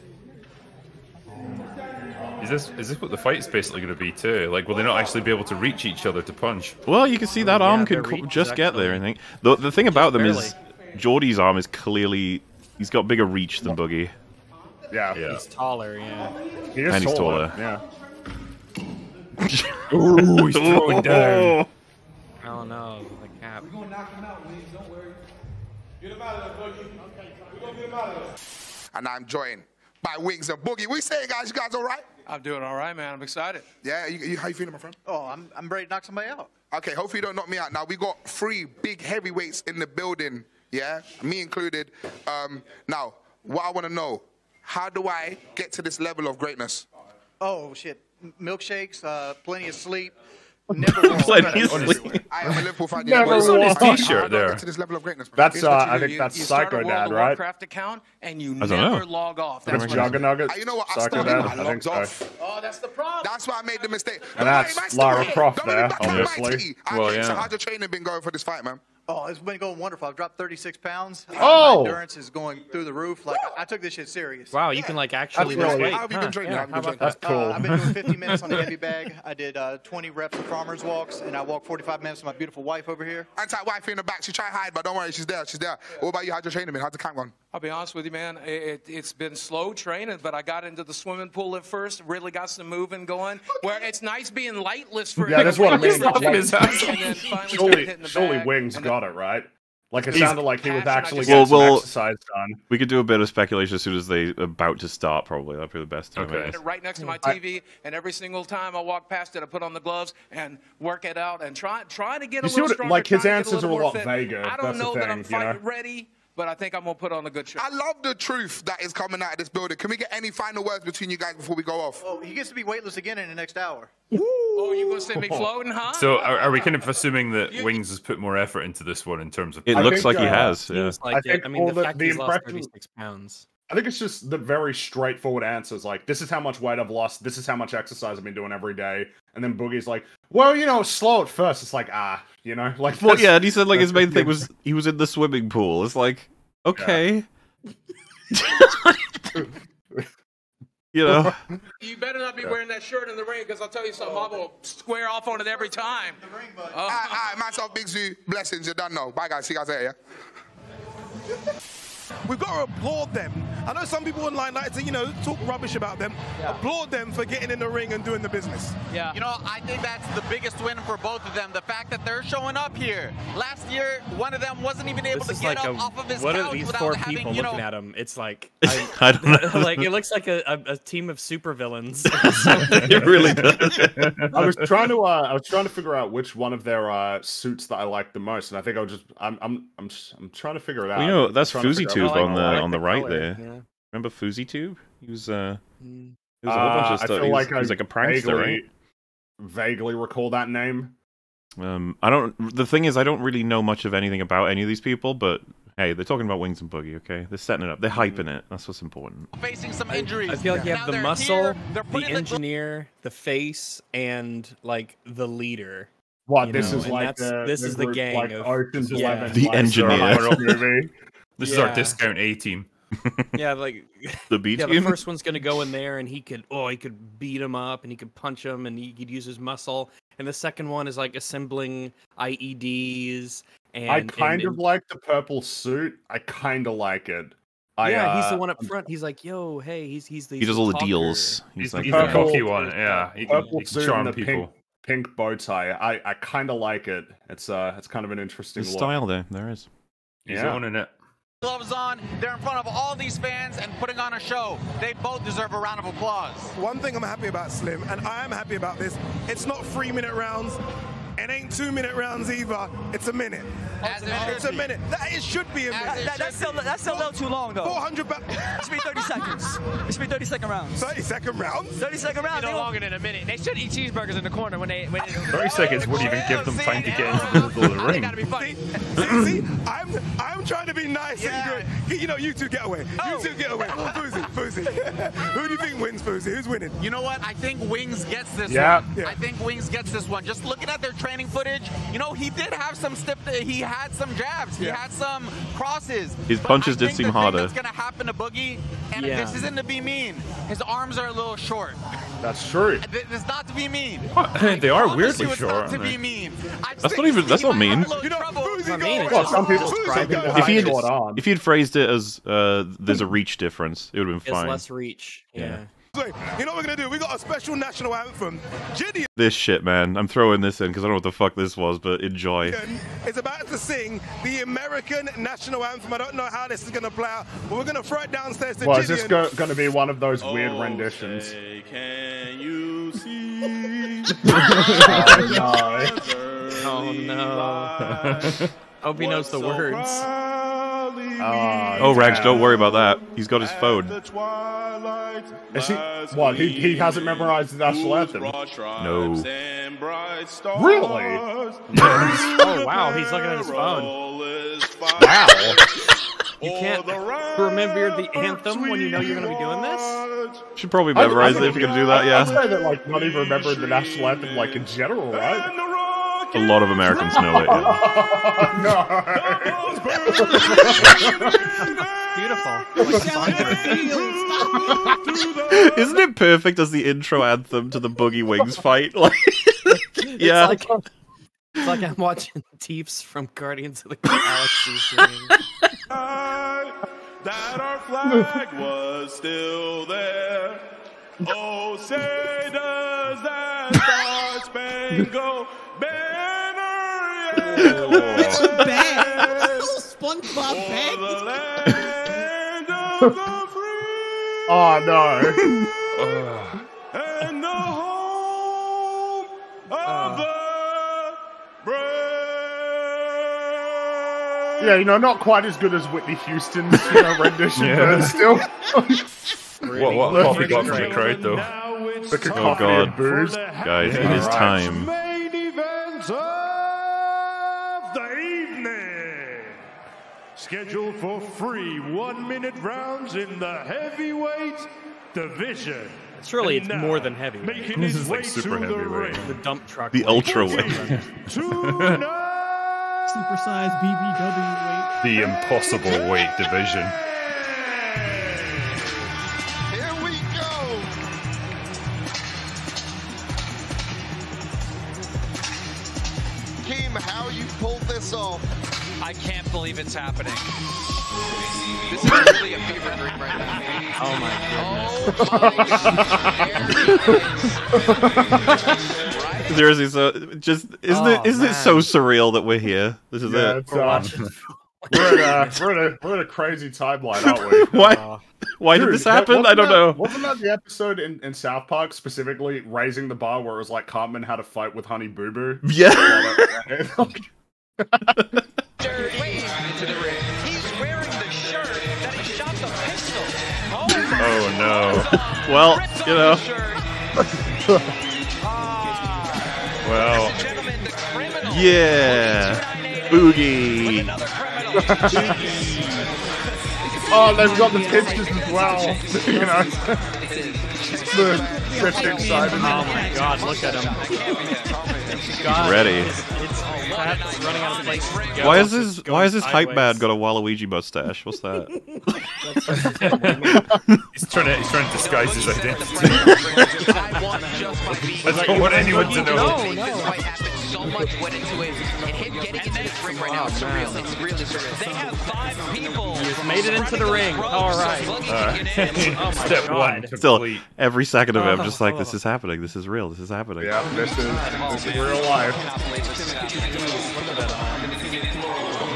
Is this is this what the fight's basically going to be too? Like, will they not actually be able to reach each other to punch? Well, you can see that Yeah, arm their could co- reach is just get there. I think the the thing about them barely. is Geordie's arm is clearly he's got bigger reach than Boogie. Yeah. Yeah. He's taller, yeah. He And he's taller. taller. Yeah. Ooh, he's throwing down. Oh no, the cap. We're gonna knock him out, Wiz. Don't worry. Get him out of there, Boogie. Okay, we're gonna get him out of there. And I'm joined by Wings and Boogie. We say, guys, you guys all right? I'm doing all right, man. I'm excited. Yeah, you, you, how you feeling, my friend? Oh, I'm, I'm ready to knock somebody out. Okay, hopefully you don't knock me out. Now we got three big heavyweights in the building. Yeah, me included. Um, now, what I want to know, how do I get to this level of greatness? Oh, shit. Milkshakes, uh, plenty of sleep. Never. Plenty of sleep. I am a Liverpool fan. Never know, What's on his t-shirt there? to this level of greatness. bro? That's uh, I think that's you Psycho World Dad, right? Warcraft account and you I don't know. log off. That's That's what Jugger Nuggets. Uh, you know what? I Psycho started, Dad. I I think so. Oh, that's the problem. That's why I made the mistake. And that's worry, Lara Croft there, obviously. Well, think so. How's your training been going for this fight, man? Oh, it's been going wonderful. I've dropped 36 pounds. Uh, Oh! My endurance is going through the roof. Like, I, I took this shit serious. Wow, you can like actually That's lose really- weight. How have you been huh? training? Yeah, How have you been about That's cool. Uh, I've been doing 50 minutes on the heavy bag. I did uh, 20 reps of farmer's walks, and I walked 45 minutes with my beautiful wife over here. Anti-wife in the back. She try to hide, but don't worry, she's there. She's there. What about you? How's your training been? How's the camp gone? I'll be honest with you, man. It, it, has been slow training, but I got into the swimming pool at first. Really got some moving going. Where it's nice being lightless for Yeah, that's what I mean. He's laughing Like, And then finally started surely, surely Wings and got it right. Like it sounded like he was actually just- getting some Well, well- exercise done. We could do a bit of speculation as soon as they about to start. Probably that'd be the best time. Okay. right next to my I- TV, and every single time I walk past it, I put on the gloves and work it out and try try to get a You see little what- stronger. like, his try to get answers little are a lot fit. vaguer, I don't that's the know that thing, I'm you fight know? ready, but I think I'm gonna put on a good show. I love the truth that is coming out of this building. Can we get any final words between you guys before we go off? Oh, he gets to be weightless again in the next hour. Oh, you gonna send me floating, huh? So, are, are we kind of assuming that Wings has put more effort into this one in terms of? It I looks think, like he uh, has. Yeah. Like I it. think I mean, the, the- fact the he's lost impression- 36 pounds. I think it's just the very straightforward answers. Like, this is how much weight I've lost. This is how much exercise I've been doing every day. And then Boogie's like, well, you know, slow at first. It's like, ah, you know, like. Well, yeah, and he said like his main thing was he was in the swimming pool. It's like, okay, you know. You better not be wearing that shirt in the ring, because I'll tell you something. I will square off on it every time. Uh, All right, all right, myself, Big Zuu, blessings. You're done now. Bye, guys. See you guys later. Yeah. We've got to applaud them. I know some people online like to, you know, talk rubbish about them. Applaud them for getting in the ring and doing the business. Yeah. You know, I think that's the biggest win for both of them. The fact that they're showing up here. Last year, one of them wasn't even able This to is get like up a, off of his what couch are these without four having, people you know, looking at him? It's like I don't know. like it looks like a, a, a team of supervillains. it really does. I was trying to uh, I was trying to figure out which one of their uh, suits that I liked the most, and I think I'll just I'm I'm I'm I'm trying to figure it out. Well, you know, that's trying Fuzzy figure Tube out on the like. on the right color, there. yeah. Remember FouseyTube? He was uh, Mm. he was a whole bunch Uh, of stuff. I feel he was, like he was I like a prankster, right? vaguely, vaguely recall that name. Um, I don't. The thing is, I don't really know much of anything about any of these people, but hey, they're talking about Wings and Boogie. Okay, they're setting it up. They're hyping it. That's what's important. facing some injuries. I feel like you Now have the muscle, here, the putting the gl- engineer, the face, and like the leader. What you this know, is and like that's- the, this the is the group, gang like of Ocean's yeah. Eleven, The like, engineer. Star Wars movie. This is our discount A team. yeah, like The B yeah, team? the first one's gonna go in there, and he could oh he could beat him up, and he could punch him, and he could use his muscle. And the second one is like assembling IEDs. And I and- kind of and- like the purple suit. I kind of like it. I, yeah, he's the uh, one up front. He's like, yo, hey, he's he's the He does all the talker. deals. He's, He's, like he's the the guy. cocky one. Yeah, he can, purple he can charm the people. pink, pink bow tie. I, I kind of like it. It's uh, it's kind of an interesting look. style there. There is. He's Yeah. owning it. Gloves on, they're in front of all these fans and putting on a show. They both deserve a round of applause. One thing I'm happy about Slim, and I am happy about this, it's not three minute rounds. It ain't two minute rounds either. It's a minute. it's a minute. That, it should be a minute. That- that's still that's still a little too long though. 400 ba- It should be 30 seconds. It should be 30 second rounds. 30 second rounds? 30 second rounds. No longer than a minute. They should eat cheeseburgers in the corner when they. When they 30 seconds wouldn't even give them time to get into the middle of the ring. gotta be funny. See, see, I'm I'm trying to be nice and good. You know, you two get away. Oh. You two get away. Oh, Fousey, Fousey. Who do you think wins, Fousey? Who's winning? You know what? I think Wings gets this Yeah. one. Yeah. I think Wings gets this one. Just looking at their training footage, you know, he did have some stiff. He had some jabs. He had some crosses. His punches did seem harder. That's gonna happen to Boogie, and Yeah. this isn't to be mean. His arms are a little short. That's true. It's not to be mean. they are promise weirdly short. not to be mean. I That's not even. That's not mean. You know, Fousey I mean, Well, some people describing describe If he had, if he had phrased it as uh, "there's a reach difference," it would have been It's fine. less reach. Yeah. Wait, you know what we're gonna do? We got a special national anthem. Gideon This shit, man. I'm throwing this in because I don't know what the fuck this was, but enjoy. is about to sing the American national anthem. I don't know how this is gonna play out, but we're gonna throw it downstairs to Well, is this go- going to be one of those weird renditions? Can you see? Oh no. Hope he knows the words. Oh, Rags, don't worry about that. He's got his phone. Is he, what, he, he hasn't memorized the national anthem? No. Really? oh wow, he's looking at his phone. Wow. You can't remember the anthem when you know you're going to be doing this. Should probably memorize it if you're gonna do that. Yeah. I'd Yeah. say that, like, not even remembering the national anthem, like, in general, right? A lot of Americans know it. Beautiful. Isn't it perfect as the intro anthem to the Boogie Wings fight? Like, yeah. It's like, it's like I'm watching Teeps from Guardians of the Galaxy that our flag was still there. Oh, say does that star spangled banner That's bad. SpongeBob bad. Oh, no. and the home of the Yeah, you know, not quite as good as Whitney Houston's you know, rendition, Yeah. but still. What, what coffee got from the crowd, though? Oh god, booze. guys, it Yeah. is time. Main of the evening. Scheduled for free one minute rounds in the heavyweight division. It's really, it's more than heavy. This is like super to the heavyweight. The dump truck. The weight. ultra weight. Supersized BBW weight. The impossible weight division. You pulled this off? I can't believe it's happening. This is really a fever dream right now. Oh my Seriously, so just isn't Oh, it isn't it so surreal that we're here? This is Yeah, it. it's, uh, we're, in a, we're, in a, we're in a crazy timeline, aren't we? Why? Why did this happen? I don't that- know. Wasn't that the episode in, in South Park specifically raising the bar where it was like Cartman had a fight with Honey Boo Boo? Yeah. into the ring. He's wearing the shirt that he shot the pistol. Oh, Oh no. Well, you know. Well, Yeah. Boogie. oh, they've got the pictures as well. you know, the cryptic side. Oh my god, look at him. He's God, ready. It's, it's running out of places. Why is just this? Why is this hype man got a Waluigi mustache? What's that? He's trying to he's trying to disguise his identity. I don't want anyone to know. So much went into it, and him getting into this ring right now is surreal. It's really surreal. They have five people. You've made it into the ring. All right. Alright. Oh my Step one, God. Still, every second of it, I'm just like, Oh. this is happening. This is real. This is happening. Yeah, this is this is real life.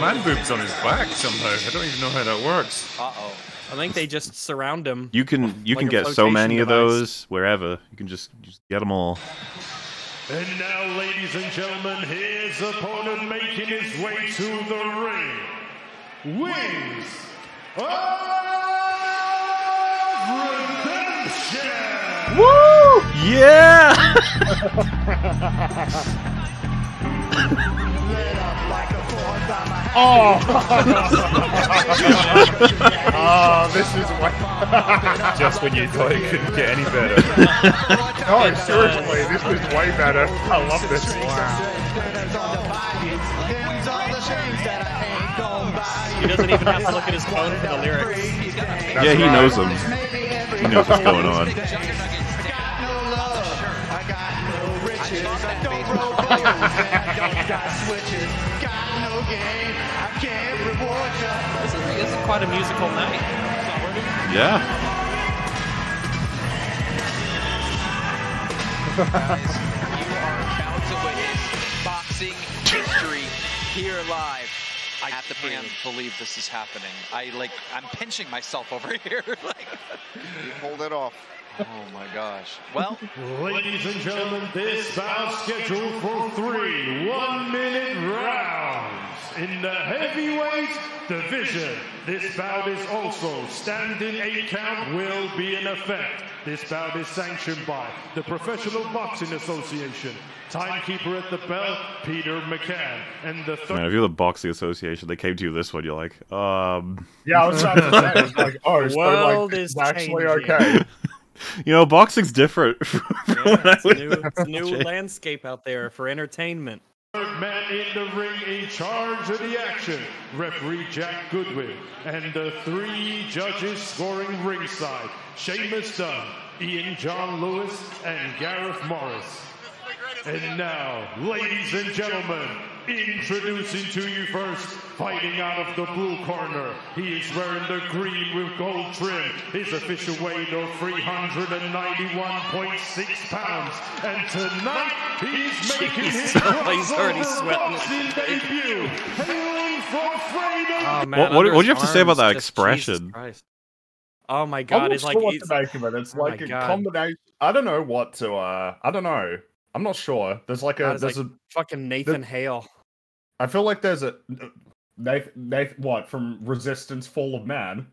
Man boobs on his back somehow. I don't even know how that works. Uh oh. I think they just surround him. You can you Like can get so flotation many of those wherever. You can just just get them all. And now, ladies and gentlemen, his opponent making his way to the ring. Wings of Redemption! Woo! Yeah! Oh! oh, this is way. Just when you thought it couldn't get any better. no, seriously, this is way better. I love this. He doesn't even have to look at his phone for the lyrics. yeah, he knows them. He knows what's going on. This is, this is quite a musical night. Yeah. Guys, you are about to witness boxing history here live. I can't believe this is happening. I like, I'm pinching myself over here. like, You pulled it off. Oh my gosh. Well, Ladies and gentlemen, this bout scheduled for three one-minute rounds in the heavyweight division. This bout is also standing eight count will be in effect. This bout is sanctioned by the Professional Boxing Association. Timekeeper at the bell, Peter McCann, and the third. Man, if you're the boxing association, they came to you this one. You're like, um. Yeah, I was about to say, it's like, oh, so World like, is it's actually changing. okay. You know, boxing's different. from when It's a new, it's a new landscape out there for entertainment. Third man in the ring in charge of the action, referee Jack Goodwin, and the three judges scoring ringside, Seamus Dunn, Ian John Lewis, and Gareth Morris. And now, ladies and gentlemen, introducing to you first, fighting out of the blue corner. He is wearing the green with gold trim. His official weight of 391.6 pounds. And tonight, he's making his Jeez, he's already crossover sweating. boxing debut. Hailing from Freedom. Oh man, What- what- what do you have to say about that expression? Oh my I'm god, not it's sure like what it's, to make of it. It's oh like a God. combination. I don't know what to. uh I don't know. I'm not sure. There's like a. God, there's like a. fucking Nathan Hale. I feel like there's a. Nathan, Nathan, what from Resistance: Fall of Man?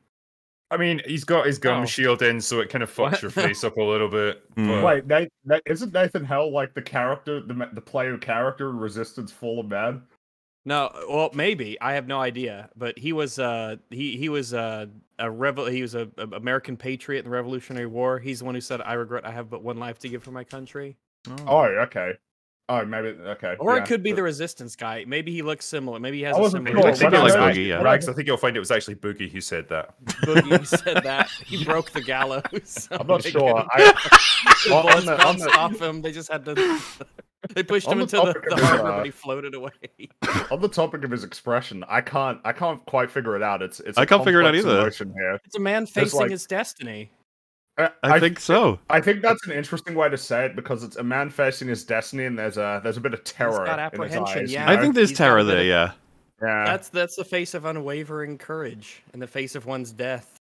I mean, he's got his gum Oh. shield in, so it kind of fucks your face up a little bit. But Wait, Nate, Nate, isn't Nathan Hale like the character, the the player character in Resistance: Fall of Man? No, well, maybe I have no idea, but he was uh he he was uh, a rebel. He was a, a American patriot in the Revolutionary War. He's the one who said, "I regret I have but one life to give for my country." Oh, okay. Oh, maybe okay. Or yeah. it could be the Resistance guy. Maybe he looks similar. Maybe he has I a wasn't similar. sure. I think When it was Boogie, yeah. Rags, I- think you'll find it was actually Boogie who said that. Boogie said that he broke the gallows. I'm not sure. couldn't- I- the Well, on the- on the- off him. They just had to. They pushed On him the into the, topic the harbor, uh, but he floated away. On the topic of his expression, I can't, I can't quite figure it out. It's, it's. I a can't figure it out either. Here. It's a man facing like- his destiny. I, I think so. I think that's an interesting way to say it because it's a man facing his destiny, and there's a there's a bit of terror got in his apprehension, eyes. yeah. you I think there's He's terror there. of- Yeah. Yeah. That's that's the face of unwavering courage in the face of one's death.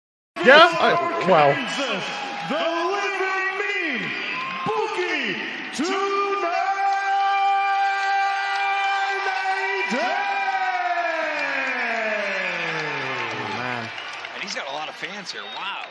Yeah. I, well. Jesus, the living meme, Boogie tonight. Man, and he's got a lot of fans here. Wow.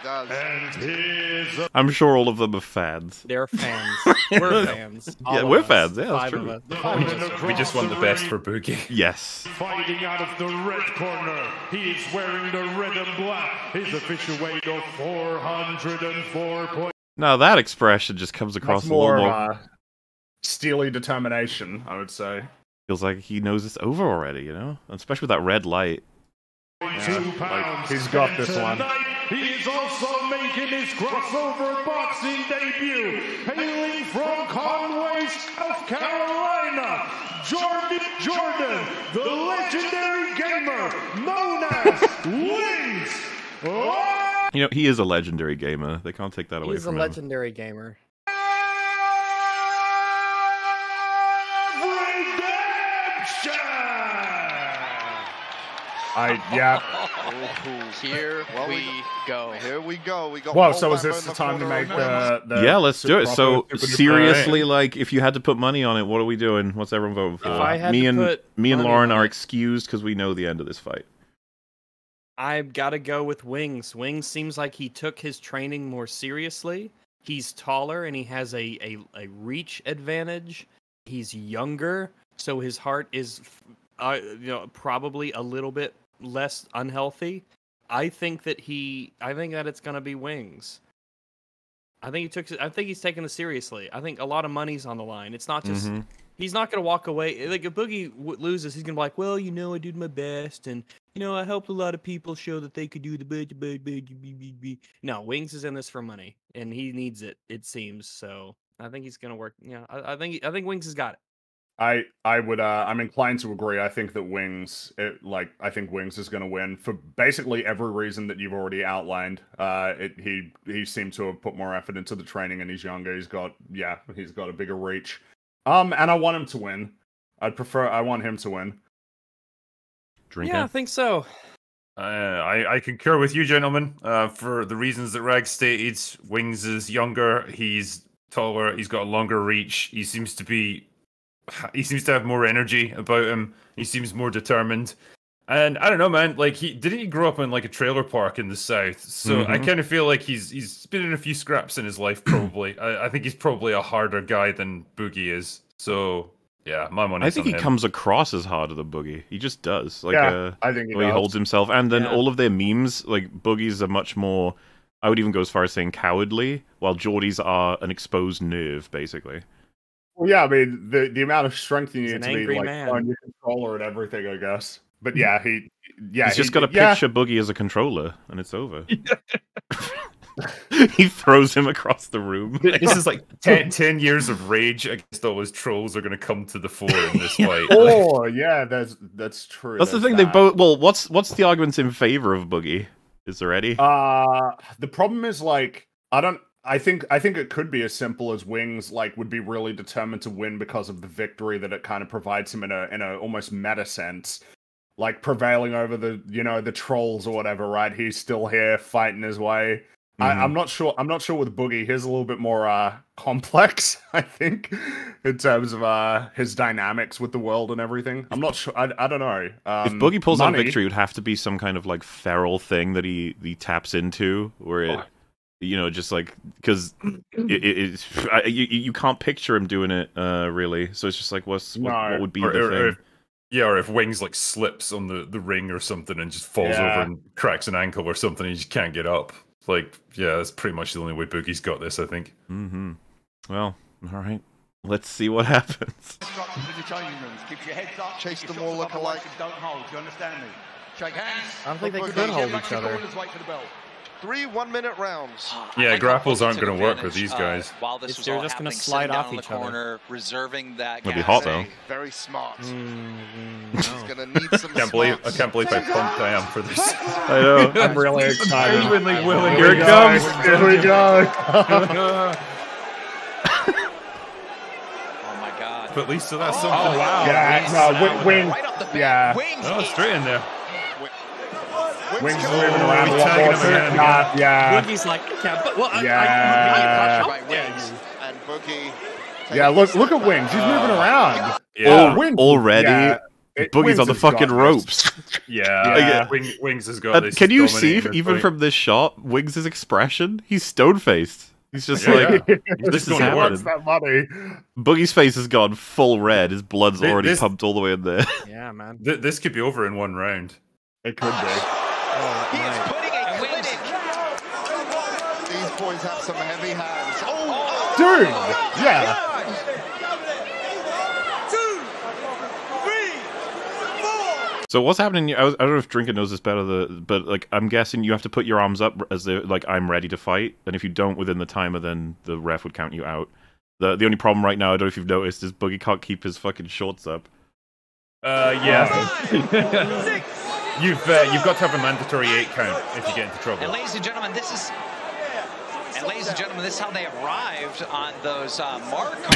He does. And here's I'm sure all of them are fans. they're fans. We're fans. Yeah, we're us. fans. Yeah, that's Five true. We just- We just want the best for Boogie. Yes. Fighting out of the red corner, he is wearing the red and black. His official weight of 404 points. Now that expression just comes across That's a little more more. uh, steely determination, I would say. feels like he knows it's over already. You know, especially with that red light. Two pounds. he's got this one. Tonight He is also making his crossover boxing debut, hailing from Conway, South Carolina. Jordan Jordan, the legendary gamer known as Wings. Oh! You know, he is a legendary gamer. They can't take that away He's from him. He's a legendary gamer. I yeah. Here Well, we we- go. Here we go. We got. Well, so is this the time to make the, the yeah, let's do it. So super duper- seriously, like, if you had to put money on it, what are we doing? What's everyone voting for? I had me to and put me and Lauren are excused because we know the end of this fight. I've got to go with Wings. Wings seems like he took his training more seriously. He's taller and he has a, a, a reach advantage. He's younger, so his heart is, uh, you know, probably a little bit less unhealthy. I think that he. I think that it's gonna be Wings. I think he took. I think he's taking this seriously. I think a lot of money's on the line. It's not just. Mhm. He's not gonna walk away. Like if Boogie w- loses, he's gonna be like, "Well, you know, I did my best, and you know, I helped a lot of people show that they could do the." blah, blah, blah, blah." No, Wings is in this for money, and he needs it. It seems so. I think he's gonna work. Yeah, I, I think. I think Wings has got it. I I would uh I'm inclined to agree. I think that Wings it, like I think Wings is going to win for basically every reason that you've already outlined. Uh it he he seemed to have put more effort into the training and he's younger. He's got yeah, he's got a bigger reach. Um and I want him to win. I'd prefer I want him to win. Drinking. Yeah, I think so. Uh, I, I concur with you, gentlemen. Uh, for the reasons that Rag stated, Wings is younger. He's taller. He's got a longer reach. He seems to be. He seems to have more energy about him. He seems more determined. And I don't know, man. Like he didn't he grow up in like a trailer park in the south, so I Mhm. kind of feel like he's he's been in a few scraps in his life. Probably, I, I think he's probably a harder guy than Boogie is. So yeah, my money's I think on he him. comes across as harder than Boogie. He just does. Like, Yeah, uh, I think he the he holds himself, and then Yeah. all of their memes, like Boogie's are much more. I would even go as far as saying cowardly, while Geordie's are an exposed nerve, basically. Well, yeah, I mean the the amount of strength you need an to be like man. on your controller and everything, I guess. But yeah, he yeah He's just got to yeah. picture Boogie as a controller, and it's over. he throws him across the room. this is like 10, 10 years of rage against all his trolls are going to come to the fore in this fight. Oh yeah, that's that's true. That's the there's thing. They that. both. Well, what's what's the arguments in favor of Boogie? Is there any? Uh the problem is like I don't I think I think it could be as simple as Wings like would be really determined to win because of the victory that it kind of provides him in a in a almost meta sense. Like prevailing over the you know the trolls or whatever, right? He's still here fighting his way. I, Mhm. I'm not sure. I'm not sure with Boogie. He's a little bit more uh, complex, I think, in terms of uh, his dynamics with the world and everything. I'm not sure. I, I don't know. Um, if Boogie pulls out money- victory, it would have to be some kind of like feral thing that he he taps into, where it, you know, just like because it, it, it's I, you you can't picture him doing it uh really. So it's just like what's what, what would be or, the or- thing? or if- yeah, or if Wings like slips on the, the ring or something and just falls Yeah. over and cracks an ankle or something, and he just can't get up. Like, yeah, that's pretty much the only way Boogie's got this, I think. Mm-hmm. Well, all right. Let's see what happens. Instructions in the changing rooms. Keep your heads up. Chase them all look alike. Don't hold. Do you understand me? Shake hands. I don't think they could hold each other. wait for the bell. Three one minute rounds. Yeah, grapples aren't going to work with advantage, these uh, guys. while this they're just gonna slide off each the other. corner, reserving that It'll be hot, though. Very smart. He's gonna need some. Can't believe I can't believe how pumped I am for this. I know. I'm really excited. Genuinely willing. Here it comes. Here we go. Oh my god. But at least so that's something. Oh, wow. Yeah, no, Wing, wing Right the yeah. Wings. Oh, straight in there. Wings is moving around a We lot tagging more. him too. again. Yeah. Boogie's like, yeah, but well, I, Yeah. I, I, by Wings and Boogie. Yeah, look look at Wings. He's moving around. Yeah. Oh, Wings. Already, yeah. It- Boogie's Wings on the fucking ropes. Yeah, Yeah. Wing, Wings has got Uh, this. can you see, even fight. from this shot, Wings' expression? He's stone faced. He's just Yeah, like, yeah. this is going to work. What's happening. that money? Boogie's face has gone full red. His blood's Thi- already this- pumped all the way in there. yeah, man. Th- this could be over in one round. It could be. He is putting a clinic. These boys have some heavy hands. Oh, Dude, yeah. So what's happening? I, was, I don't know if Drinker knows this better, the, but like I'm guessing you have to put your arms up as the like I'm ready to fight, and if you don't within the timer, then the ref would count you out. The the only problem right now, I don't know if you've noticed, is Boogie can't keep his fucking shorts up. Uh, yeah. You've uh, you've got to have a mandatory eight count if you get into trouble. And ladies and gentlemen, this is. And ladies and gentlemen, this is how they arrived on those uh, mark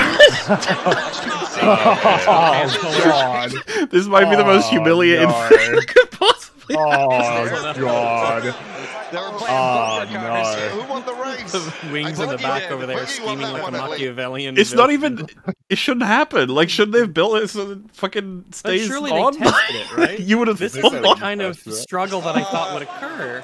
Oh, God. This might be the most Oh, humiliating no. thing that could possibly Oh, God. Oh, no. Who won the race? Wings in the back over there scheming like a Machiavellian. It's not even. It shouldn't happen. Like, shouldn't they have built it so it fucking But stays surely on? they tested it, right? you would have This is the kind of struggle that I thought would occur.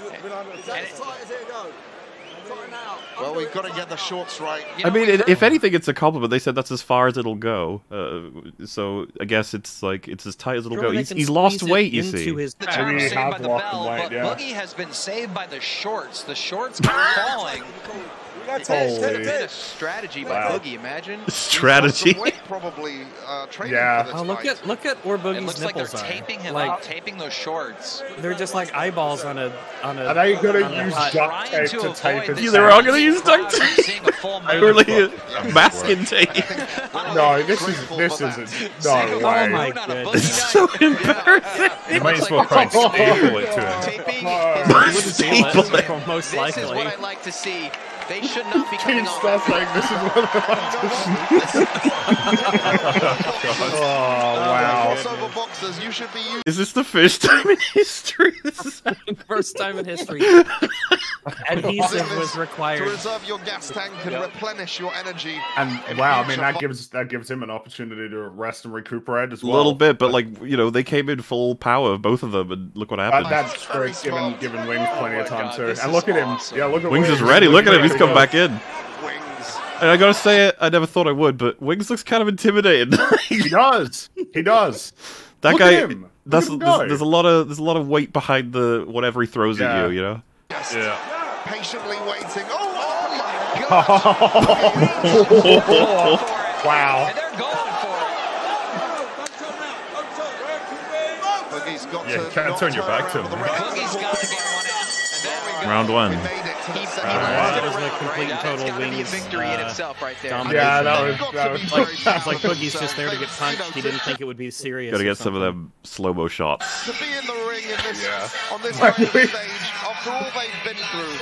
Well, we've got to get the shorts right. I mean, it, if anything, it's a compliment. They said that's as far as it'll go. Uh, so I guess it's like it's as tight as it'll go. Surely they He's, he's lost weight, you see. his The term saved by the bell, but Boogie has been saved by the shorts. The shorts keep falling. That's It's Holy. been a strategy by Wow. Boogie. Imagine Strategy. Probably uh, training Yeah. for this Oh, look fight. at look at where It Boogie's looks like they're nipples are. taping him like up, taping those shorts. they're just like eyeballs on a on a. Are they gonna on use duct tape to tape his Yeah, they're all gonna use duct tape. Seeing a full masking tape. No, this is this isn't. No Oh my goodness. It's so embarrassing. You might as well try and staple it to him. He wouldn't Staple it, it. most This is what likely. I like to see. They should not be Can coming you on. stop saying this is what I like to see? Oh, wow. Crossover boxers, you should be using. Is this the first time in history? This is First time in history. Adhesive was to required. reserve your gas tank and replenish your energy. And wow, I mean that gives that gives him an opportunity to rest and recuperate as well. a little bit, but like you know, they came in full power, both of them, and look what Uh, happened. that's great, given given Wings plenty of time too. And look at him. Yeah, look at Wings Wings is ready. Look at him. He's come go. back in. And I gotta say it, I never thought I would, but Wings looks kind of intimidating. He does. He does. that Look guy. at him. That's there's, there's a lot of there's a lot of weight behind the whatever he throws Yeah. at you. You know. Yeah. Patiently waiting. Oh, oh my god! wow. And they're going for Boogie's got Yeah, to you can't turn your back to him. the it. rails. Boogie's got to get one out. Round one. We made it to the second Round round. Was the complete and total gotta be a wings. victory in uh, itself right there. Yeah, that was that was be very It's like of Boogie's just there to get punched. He didn't think it would be serious. Gotta get some of something. them slow mo shots. to be in the ring in this, on this Like, stage after all they've been through.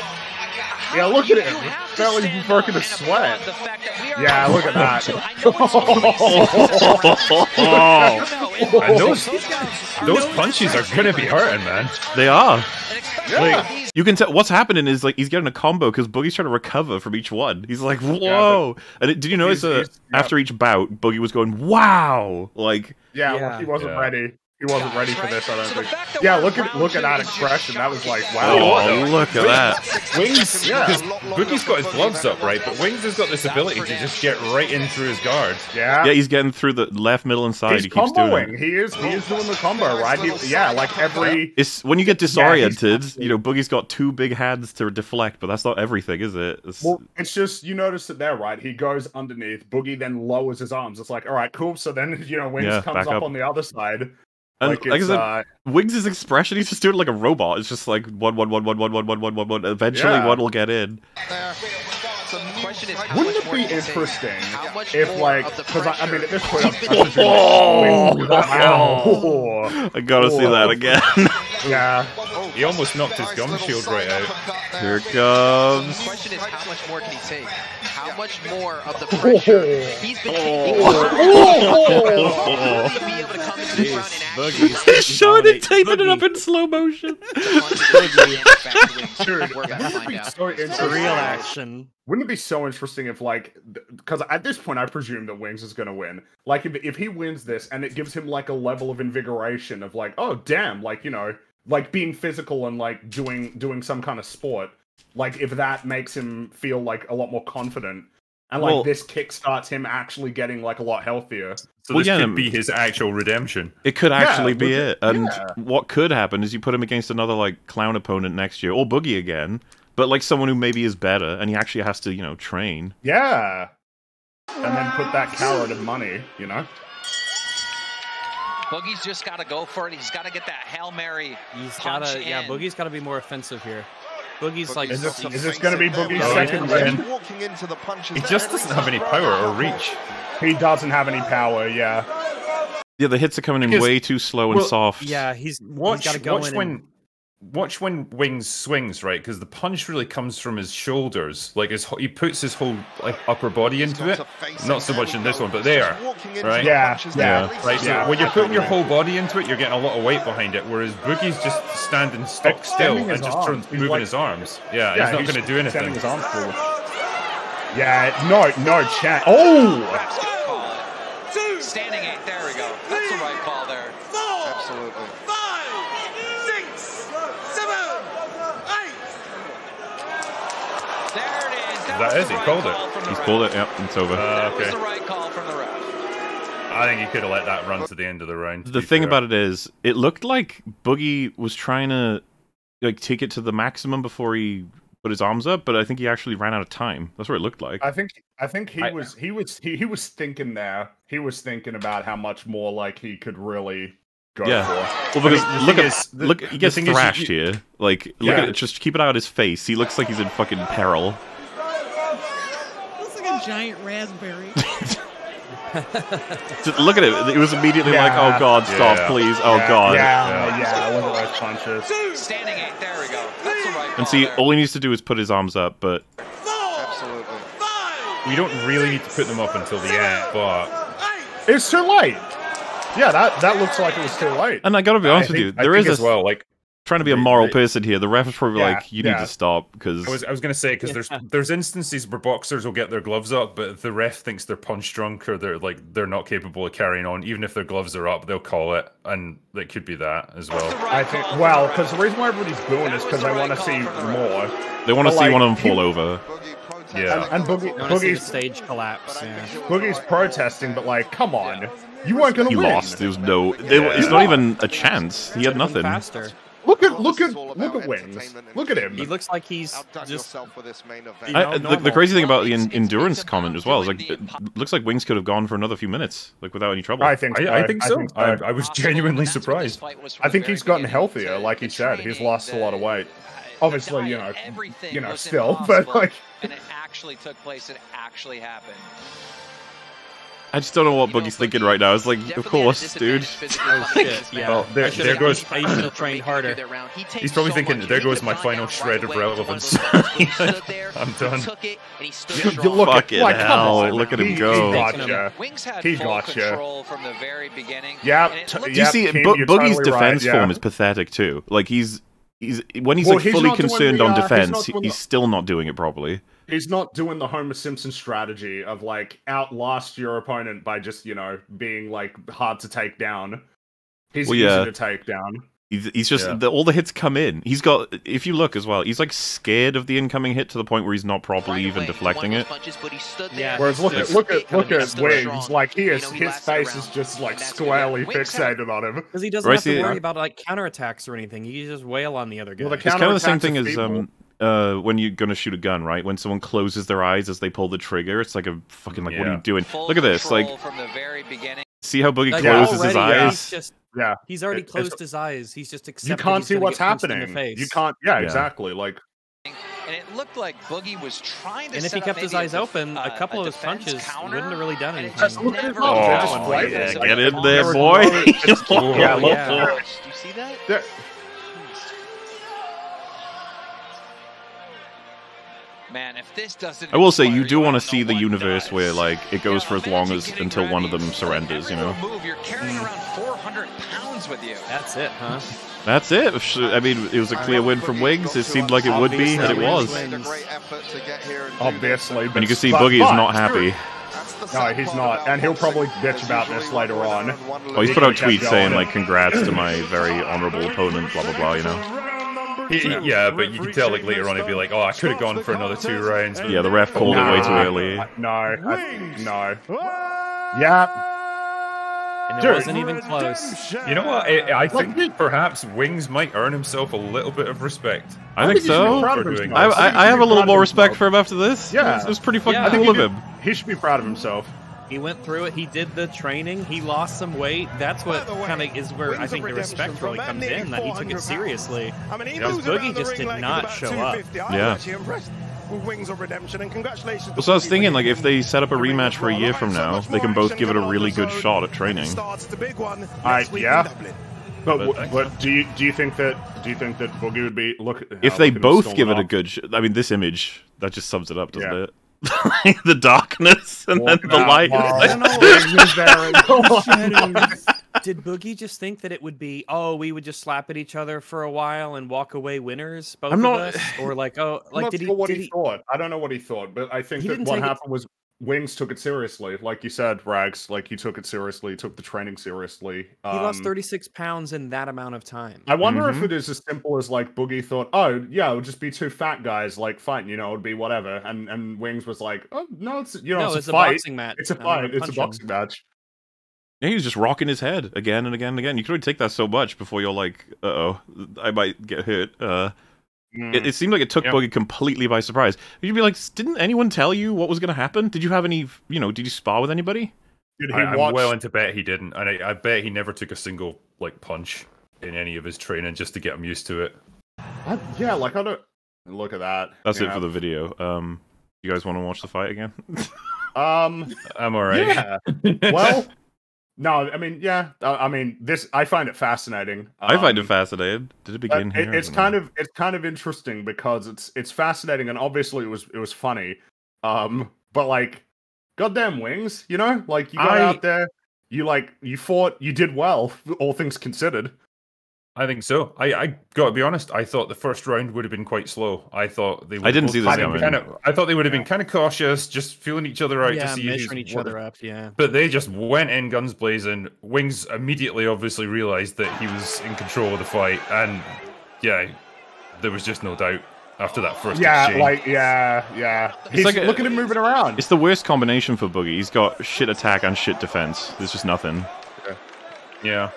Yeah, look at You him. have to Barely stand broken up a sweat. applaud the fact that we are Yeah, look at that. two. I know it's only six rounds. Oh. And those Those guys are those no punches are gonna be hurting, man. They are. Yeah. these You can tell what's happening is like he's getting a combo because Boogie's trying to recover from each one. He's like, "Whoa!" and it, did you notice He's- uh, he's- yeah. after each bout, Boogie was going, "Wow!" Like, Yeah, Yeah. he wasn't Yeah. ready. He wasn't ready for right? this. I don't So think. Yeah, look at round look at two that is just expression. That was like, wow. oh, look at that. Wings, Yeah. Boogie's got his gloves up, right? But Wings has got this ability to just get right in through his guard. Yeah. Yeah, he's getting through the left, middle, and side. He's he keeps doing comboing. it. He is. He is doing the combo, right? He, yeah, like every. It's when you get disoriented. absolutely- you know, Boogie's got two big hands to deflect, but that's not everything, is it? It's, Well, it's just you notice it there, right? He goes underneath. Boogie then lowers his arms. It's like, all right, cool. So then you know, Wings Yeah, comes up, up. on the other side. And like like, I said, uh, Wings' expression, he's just doing it like a robot. It's just like one, one, one, one, one, one, one, one, one, one. Eventually, Yeah. one will get in. There. Wouldn't much it be can you take? interesting How much if, like, because I, I mean, at this point, I'm, pressure? I'm just Wings. Wow. I gotta see that again. Yeah. He almost knocked his gum shield right out. Here it comes. The question is, how much more can he take? How much more of the pressure he's been taking? Oh. Will he be able to come into this round and Boogie's showing it, dominate. taping it up in slow motion. Dude, We're about to wouldn't it find be out. so It's interesting? real action. Wouldn't it be so interesting if, like, because at this point I presume that Wings is going to win. Like, if, if he wins this and it gives him like a level of invigoration of like, oh damn, like you know, like being physical and like doing doing some kind of sport. Like, if that makes him feel like a lot more confident, and like Well- this kickstarts him actually getting like a lot healthier. So Well, this yeah, could um, be his actual redemption. It could actually be it. And yeah. what could happen is you put him against another like clown opponent next year, or Boogie again, but like someone who maybe is better, and he actually has to, you know, train. Yeah. And then put that carrot of money, you know. Boogie's just got to go for it. He's got to get that hail mary. He's gotta, yeah. Boogie's got to be more offensive here. Boogie's like. Is this- is this gonna be Boogie's Oh, second yeah. win? Walking into the punches. He just doesn't have any power or reach. He doesn't have any power. Yeah. Yeah, the hits are coming in Because- way too slow and well, soft. Yeah, he's Watch, he's got to go watch in. when and, watch when Wings swings right because the punch really comes from his shoulders. Like his he puts his whole like upper body into it. Not so much in this one, but there, right? Yeah, yeah. Right. So Yeah. when you're putting your whole body into it, you're getting a lot of weight behind it. Whereas Boogie's just standing stock still and just arms. turns, moving like- his arms. Yeah, Yeah, he's not going to do anything. his arms. Yeah, no, no chance. Oh! Ref's gonna call it. Standing eight. There we go. That's the right call there. Absolutely. There it is. That, That was is, the he called it. from He's ref. called it. Yep, it's over. Uh, okay. the right call from the ref. I think he could have let that run to the end of the round. the thing fair. about it is, it looked like Boogie was trying to like take it to the maximum before he put his arms up, but I think he actually ran out of time. That's what it looked like. I think I think he I- was he was he, he was thinking there. He was thinking about how much more like he could really go yeah. for. Well, because I mean, look at is- the- look, the he gets thing is thrashed you- here. Like, look Yeah. at it. Just keep it out of his face. He looks like he's in fucking peril. Looks like a giant raspberry. Look at it. It was immediately like, "Oh God, stop, Yeah. please! Oh yeah, God!" Yeah, yeah, look at those punches. Standing eight. There we go. That's the right And see, there. all he needs to do is put his arms up, but Absolutely. we don't really need to put them up until the end, but It's too late. Yeah, that that looks like it was too late. and I gotta be honest I with you, think- I there think is as a well. Like trying to be a moral right. person here. The ref is probably Yeah, like, "You need to stop," because I was, I was going to say because there's there's instances where boxers will get their gloves up, but if the ref thinks they're punch drunk or they're like they're not capable of carrying on, even if their gloves are up, they'll call it, and it could be that as well. I think well, because the reason why everybody's doing is because they want to see more. they want to see like, one of them he- fall over. Yeah. And, and Boogie, I see the Boogie's, stage collapse. Yeah. Boogie's protesting, but like, come on, you weren't gonna He win. lost. There's no. There, It's not even a chance. He had nothing. Faster. Look at look at look at Wings. Look at him. He looks like he's just. for this main event. I, the, the crazy thing about the It's- en- it's- endurance it's comment as well is like it looks like Wings could have gone for another few minutes, like without any trouble. I think. I, so. I think so. think I, so. I was genuinely and that's what this surprised. fight was from I think he's gotten healthier, like he said. He's lost a lot of weight. Uh, the Obviously, you know, you know, still, but, like- and it actually took place. It actually happened. I just don't know what You know, Boogie's thinking right now. It's like, of definitely at a course, dude. Oh shit! Yeah. match. Well, there- I there goes- I should have trained harder. He's probably thinking, there goes my final shred of relevance. I'm done. You look at Fucking like, come hell, on. look at him go. He gotcha. Wings had He gotcha. from the very beginning. Yeah, and it t- looked Do you see it? Keem, Bo- you're Boogie's defense form is pathetic too. Like he's he's when he's Well, like he's fully concerned the, on uh, he's defense, not he's still not doing it properly. He's not doing the Homer Simpson strategy of like outlast your opponent by just you know being like hard to take down. He's Well, easy yeah. to take down. He's, he's just Yeah. the, all the hits come in. He's got if you look as well, he's like scared of the incoming hit to the point where he's not properly even deflecting it. Punches, Yeah. Whereas look at Just- look at look at still Wings, like he is You know, his face around, is just like squarely good. Wings fixated on him. Because he doesn't Right, have to see, worry uh, about like counterattacks or anything. He just wail on the other guy. Well, the It's kind of the same thing as um uh when you're gonna shoot a gun, right? When someone closes their eyes as they pull the trigger, it's like a fucking like, what are you doing? full Look at this, like from the very beginning. see how Boogie Like, closes his already, eyes. He's just Yeah, he's already It- closed his eyes. He's just you can't see what's get punched in the happening. face. You can't. Yeah, Yeah. exactly. Like And it looked like Boogie was trying to And if set he kept his maybe a eyes open, uh, a couple of his punches counter, wouldn't have really done and it anything. just Look at his never mouth, worked just It flighting. Get in there, boy. no- it's- Oh, yeah, look Do you see that? Man, if this doesn't I will say you do want to see the universe does. where like it goes Yeah, for as long as getting until one of them surrenders, you know. Move, you're carrying around 400 pounds with you. That's it, huh? That's it. I mean, it was a clear win from Wings. It seemed like it would be, and it was. Made a great to get here and do this. Obviously, And you can see Boogie is not happy. No, he's not, and he'll probably bitch about this later on. winner and one Oh, he's put out kept tweets saying like, "Congrats to my very honorable opponent," blah blah blah. You know. He- yeah, but you can tell like later on he'd be like, oh, I could have gone for another two rounds. but- Yeah, the ref called it way too early. No, I, no. Yeah, And it Dude. wasn't even close. You know what? I, I think perhaps Wings might earn himself a little bit of respect. I think he so. proud of For doing himself. I. I, I have a little Proud of more himself. respect for him after this. Yeah. it was, pretty fucking Yeah. I think cool of him. he should be proud of himself. He went through it. He did the training. He lost some weight. That's what By the way, kind of is where I think the respect really comes in. That he took it seriously. I mean, he Because moves Boogie the just ring did not about show 250. up. I was Yeah. actually impressed with Wings of Redemption, and congratulations. Well, so I was thinking, like, if they set up a rematch for a year from now, they can both give it a really good shot at training. starts the big one I, next week in yeah. Dublin. But, w- but do you do you think that do you think that Boogie would be look If they look at him both storming give it a good, sh- I mean, this image that just sums it up, doesn't Yeah. it? the darkness and then the light. I don't know. Did Boogie just think that it would be, oh, we would just slap at each other for a while and walk away winners, both I'm of not- us, or like, oh, I'm like not did sure he? what Did he, he? thought. I don't know what he thought, but I think that what take it- happened was Wings took it seriously, like you said, Rags. Like he took it seriously, took the training seriously. He lost Um, 36 pounds in that amount of time. I wonder Mm-hmm. if it is as simple as like Boogie thought, oh yeah, it would just be two fat guys like fighting, you know, it'd be whatever. And and Wings was like, oh no, it's you know, No, it's, it's a a fight. boxing match. It's a I'm gonna fight. It's a punch him." boxing match. Yeah, he was just rocking his head again and again and again. You can only take that so much before you're like, uh oh, I might get hurt. Uh, Mm. it, it seemed like it took Yeah. Boogie completely by surprise. You'd be like, didn't anyone tell you what was going to happen? Did you have any, you know, did you spar with anybody? Did he I, I'm watch? well into bet he didn't, and I, I bet he never took a single like punch in any of his training just to get him used to it. I- yeah, like I don't look at that. That's you it for the video. Um, you guys want to watch the fight again? Um, I'm alright. yeah. well, no, I mean, yeah, I, I mean, this I find it fascinating. I find Um, it fascinating. Did it Uh, begin it- here? it's kind of it's kind of interesting because it's it's fascinating and obviously it was it was funny. Um, but like, goddamn wings, you know, like you got I- out there, you like you fought, you did well, all things considered. I think so. I, I got to be honest. I thought the first round would have been quite slow. I thought they. Would I didn't see this coming. Kind of, I thought they would have been kind of cautious, just feeling each other out yeah, to see measuring each what- other up. Yeah. But they just went in guns blazing. Wings immediately obviously realized that he was in control of the fight, and yeah, there was just no doubt after that first Yeah, exchange. like yeah, yeah. He's, like a- look at him moving around. It's the worst combination for Boogie. He's got shit attack and shit defense. There's just nothing. yeah.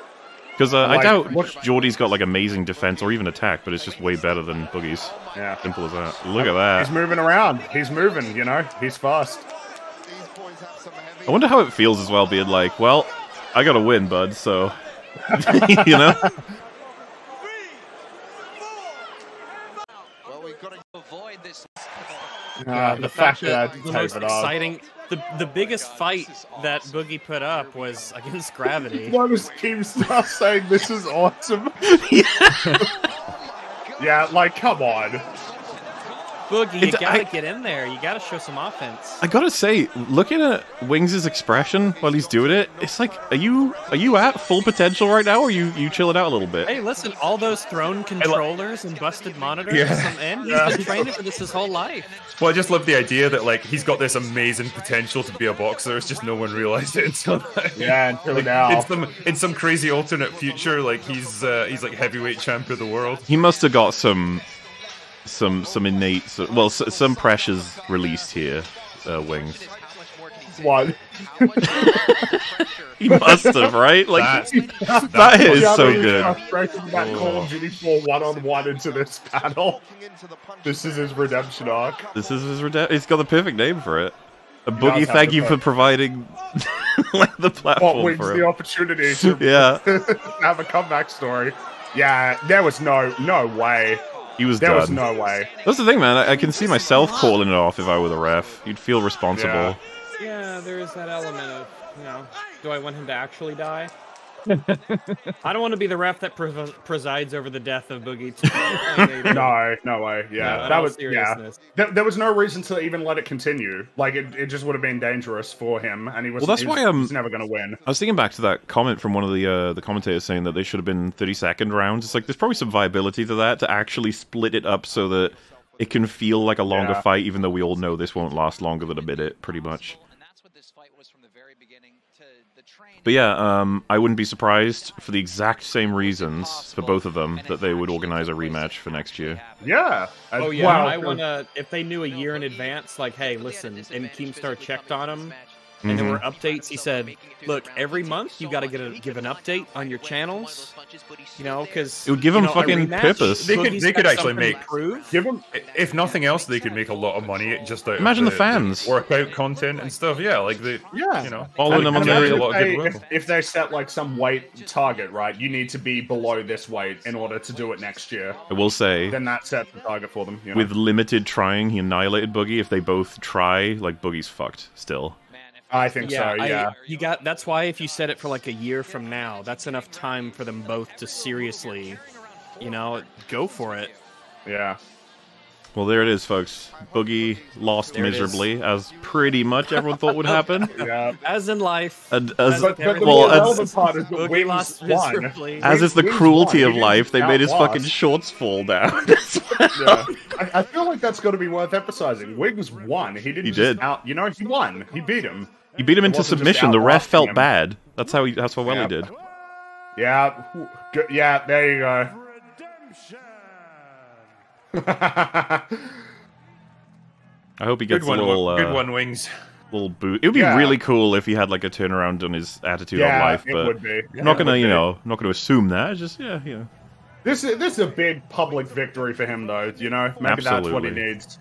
Because uh, I Like, doubt look- Geordie's got like amazing defense or even attack, but it's just way better than Boogie's. Yeah. Simple as that. Look at that. He's moving around. He's moving. You know, he's fast. I wonder how it feels as well, being like, well, I gotta win, bud. So, you know. Uh, the, fact that I the tape most it off. exciting, the the biggest fight that Boogie put up was against Gravity. Why was Keemstar saying this is awesome? yeah, like come on. Boogie, you It's- gotta I- get in there. You gotta show some offense. I gotta say, looking at Wings' expression while he's doing it, it's like, are you are you at full potential right now, or you you chilling out a little bit? Hey, listen, all those thrown controllers and busted monitors Yeah. at some end. He's Yeah. been training for this his whole life. Well, I just love the idea that like he's got this amazing potential to be a boxer. It's just no one realized it until Yeah, until like, now. In some in some crazy alternate future, like he's uh, he's like heavyweight champ of the world. He must have got some some some innate, so- well, s- some pressures released here. Uh, Wings. What? He must have, right? Like That- that is so good. Frustrating that Call of Duty 4 one on one into this panel. This is his redemption arc. This is his redemption. It's got the perfect name for it. A boogie. have Thank the you for providing like the What platform wins for the him. opportunity to Yeah. have a comeback story. Yeah, there was no no way. He was There done. was no way. That's the thing, man. I, I can see myself calling it off if I were the ref. You'd feel responsible. Yeah. Yeah, there is that element of, you know, do I want him to actually die? I don't want to be the ref that pre- presides over the death of Boogie. T. No, no way. Yeah, No, that all was yeah. There, there was no reason to even let it continue. Like it, it just would have been dangerous for him, and he was. Well, that's he why, was, um, he's never going to win. I was thinking back to that comment from one of the uh, the commentators saying that they should have been 30 second rounds. It's like there's probably some viability to that to actually split it up so that it can feel like a longer Yeah. fight, even though we all know this won't last longer than a minute, pretty much. But yeah, um, I wouldn't be surprised for the exact same reasons for both of them that they would organize a rematch for next year. Yeah. Uh, Oh yeah, well, I wanna. If they knew a year in advance, like, hey, listen, and Keemstar checked on him, and there Mhm. were updates. He said, "Look, every month you got to get a, give an update on your channels, you know, because It would give him fucking purpose. They could, they could actually make prove. give them if nothing else, they could make a lot of money just out Imagine of the fans. workout content and stuff. Yeah, like the Yeah. you know Following them on and their- a lot of if they, if, if they set like some weight target, right? You need to be below this weight in order to do it next year. I will say, Then that sets the target for them. You know? with limited trying, he annihilated Boogie. If they both try, like Boogie's fucked still. I think yeah, so. I- Yeah. you got. That's why if you set it for like a year from now, that's enough time for them both to seriously, you know, go for it. Yeah. Well, there it is, folks. Boogie lost There it is. miserably, as pretty much everyone thought would happen. yeah. As in life. And as, But, but well, more as, relevant part is that Boogie Wings lost won. miserably. as is the Wings cruelty won. of life, they made his outlost. fucking shorts fall down. Yeah. I, I feel like that's got to be worth emphasizing. Wings won. He didn't He just did. out. You know, he won. He beat him. he beat him It into submission. The ref felt him. bad. That's how he. That's how well Yeah. he did. Yeah. Yeah. There you go. I hope he Good gets one, a little. Uh, good one, wings. Little boot. It would be Yeah. really cool if he had like a turnaround on his attitude on Yeah, life, it but would be. I'm not gonna, you know, I'm not gonna assume that. It's just yeah, yeah. This is this is a big public victory for him, though. You know, maybe that's what he needs.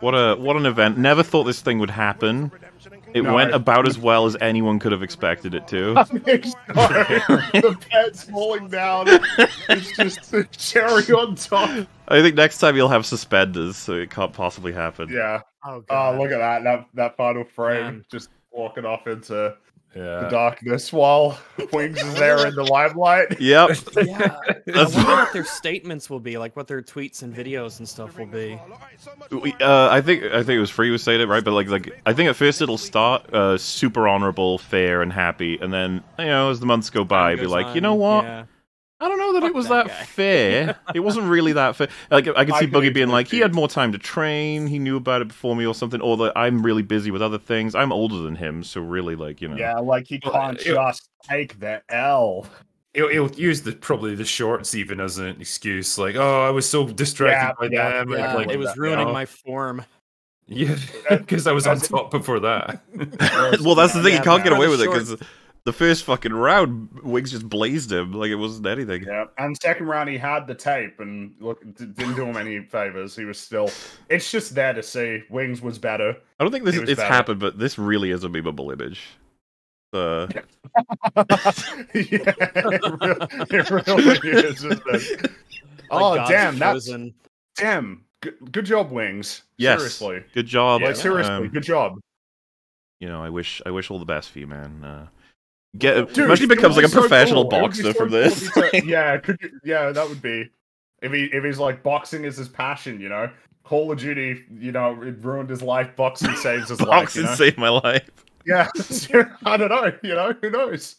What a what an event! Never thought this thing would happen. It No, went I- about as well as anyone could have expected it to. I think the pet's falling down. It's just the cherry on top. I think next time you'll have suspenders, so it can't possibly happen. Yeah. Oh, Oh, look at that. That that final frame Man. just walking off into the Yeah. darkness while Wings is there in the limelight. Yep. Yeah, I wonder what their statements will be, like what their tweets and videos and stuff will be. We- Uh, I think I think it was free who said it right, but like like I think at first it'll start uh, super honorable, fair, and happy, and then you know as the months go by, be goes like, you know what? yeah. I don't know that it was that that, fair. it wasn't really that fair. Like I could see can Boogie being easily like, he had more time to train, he knew about it before me, or something, or that I'm really busy with other things. I'm older than him, so really, like you know, Yeah, like he Well, can't it- just take the L. He'll, he'll use the probably the shorts even as an excuse, like, "Oh, I was so distracted by yeah, them." and, yeah, like, it was you ruining know. my form. yeah, because I was on top before that. well, that's the thing. Yeah, he can't get away with it because the first fucking round, Wings just blazed him like it wasn't anything. Yeah, and second round he had the tape and look d- didn't do him any favors. He was still. It's just there to see. Wings was better. I don't think this it's better. happened, but this really is a memeable image. Uh, yeah, it really, it really is. Isn't it? Oh God's damn! That's chosen. damn. Good, good job, Wings. yes, Seriously. good job. Like seriously, Um, good job. you know, I wish I wish all the best for you, man. Uh, get Dude, imagine he becomes would like a so professional cool. It would be boxer so from this. if he yeah, could you, yeah, that would be if he if he's like boxing is his passion, you know. Call of Duty, you know, it ruined his life. Boxing saves his life. Boxing You know? saved my life. Yeah, I don't know. You know, who knows?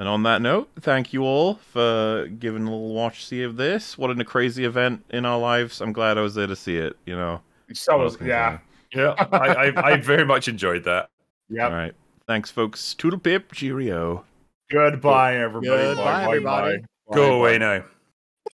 And on that note, thank you all for giving a little watch see of this. What a crazy event in our lives. I'm glad I was there to see it. You know. So was else can I yeah, yeah, I, I, I very much enjoyed that. yeah. All right. Thanks, folks. Toodle pip. Cheerio. Goodbye, everybody. Goodbye, Bye, bye, everybody. bye. Go Bye, away bye. now.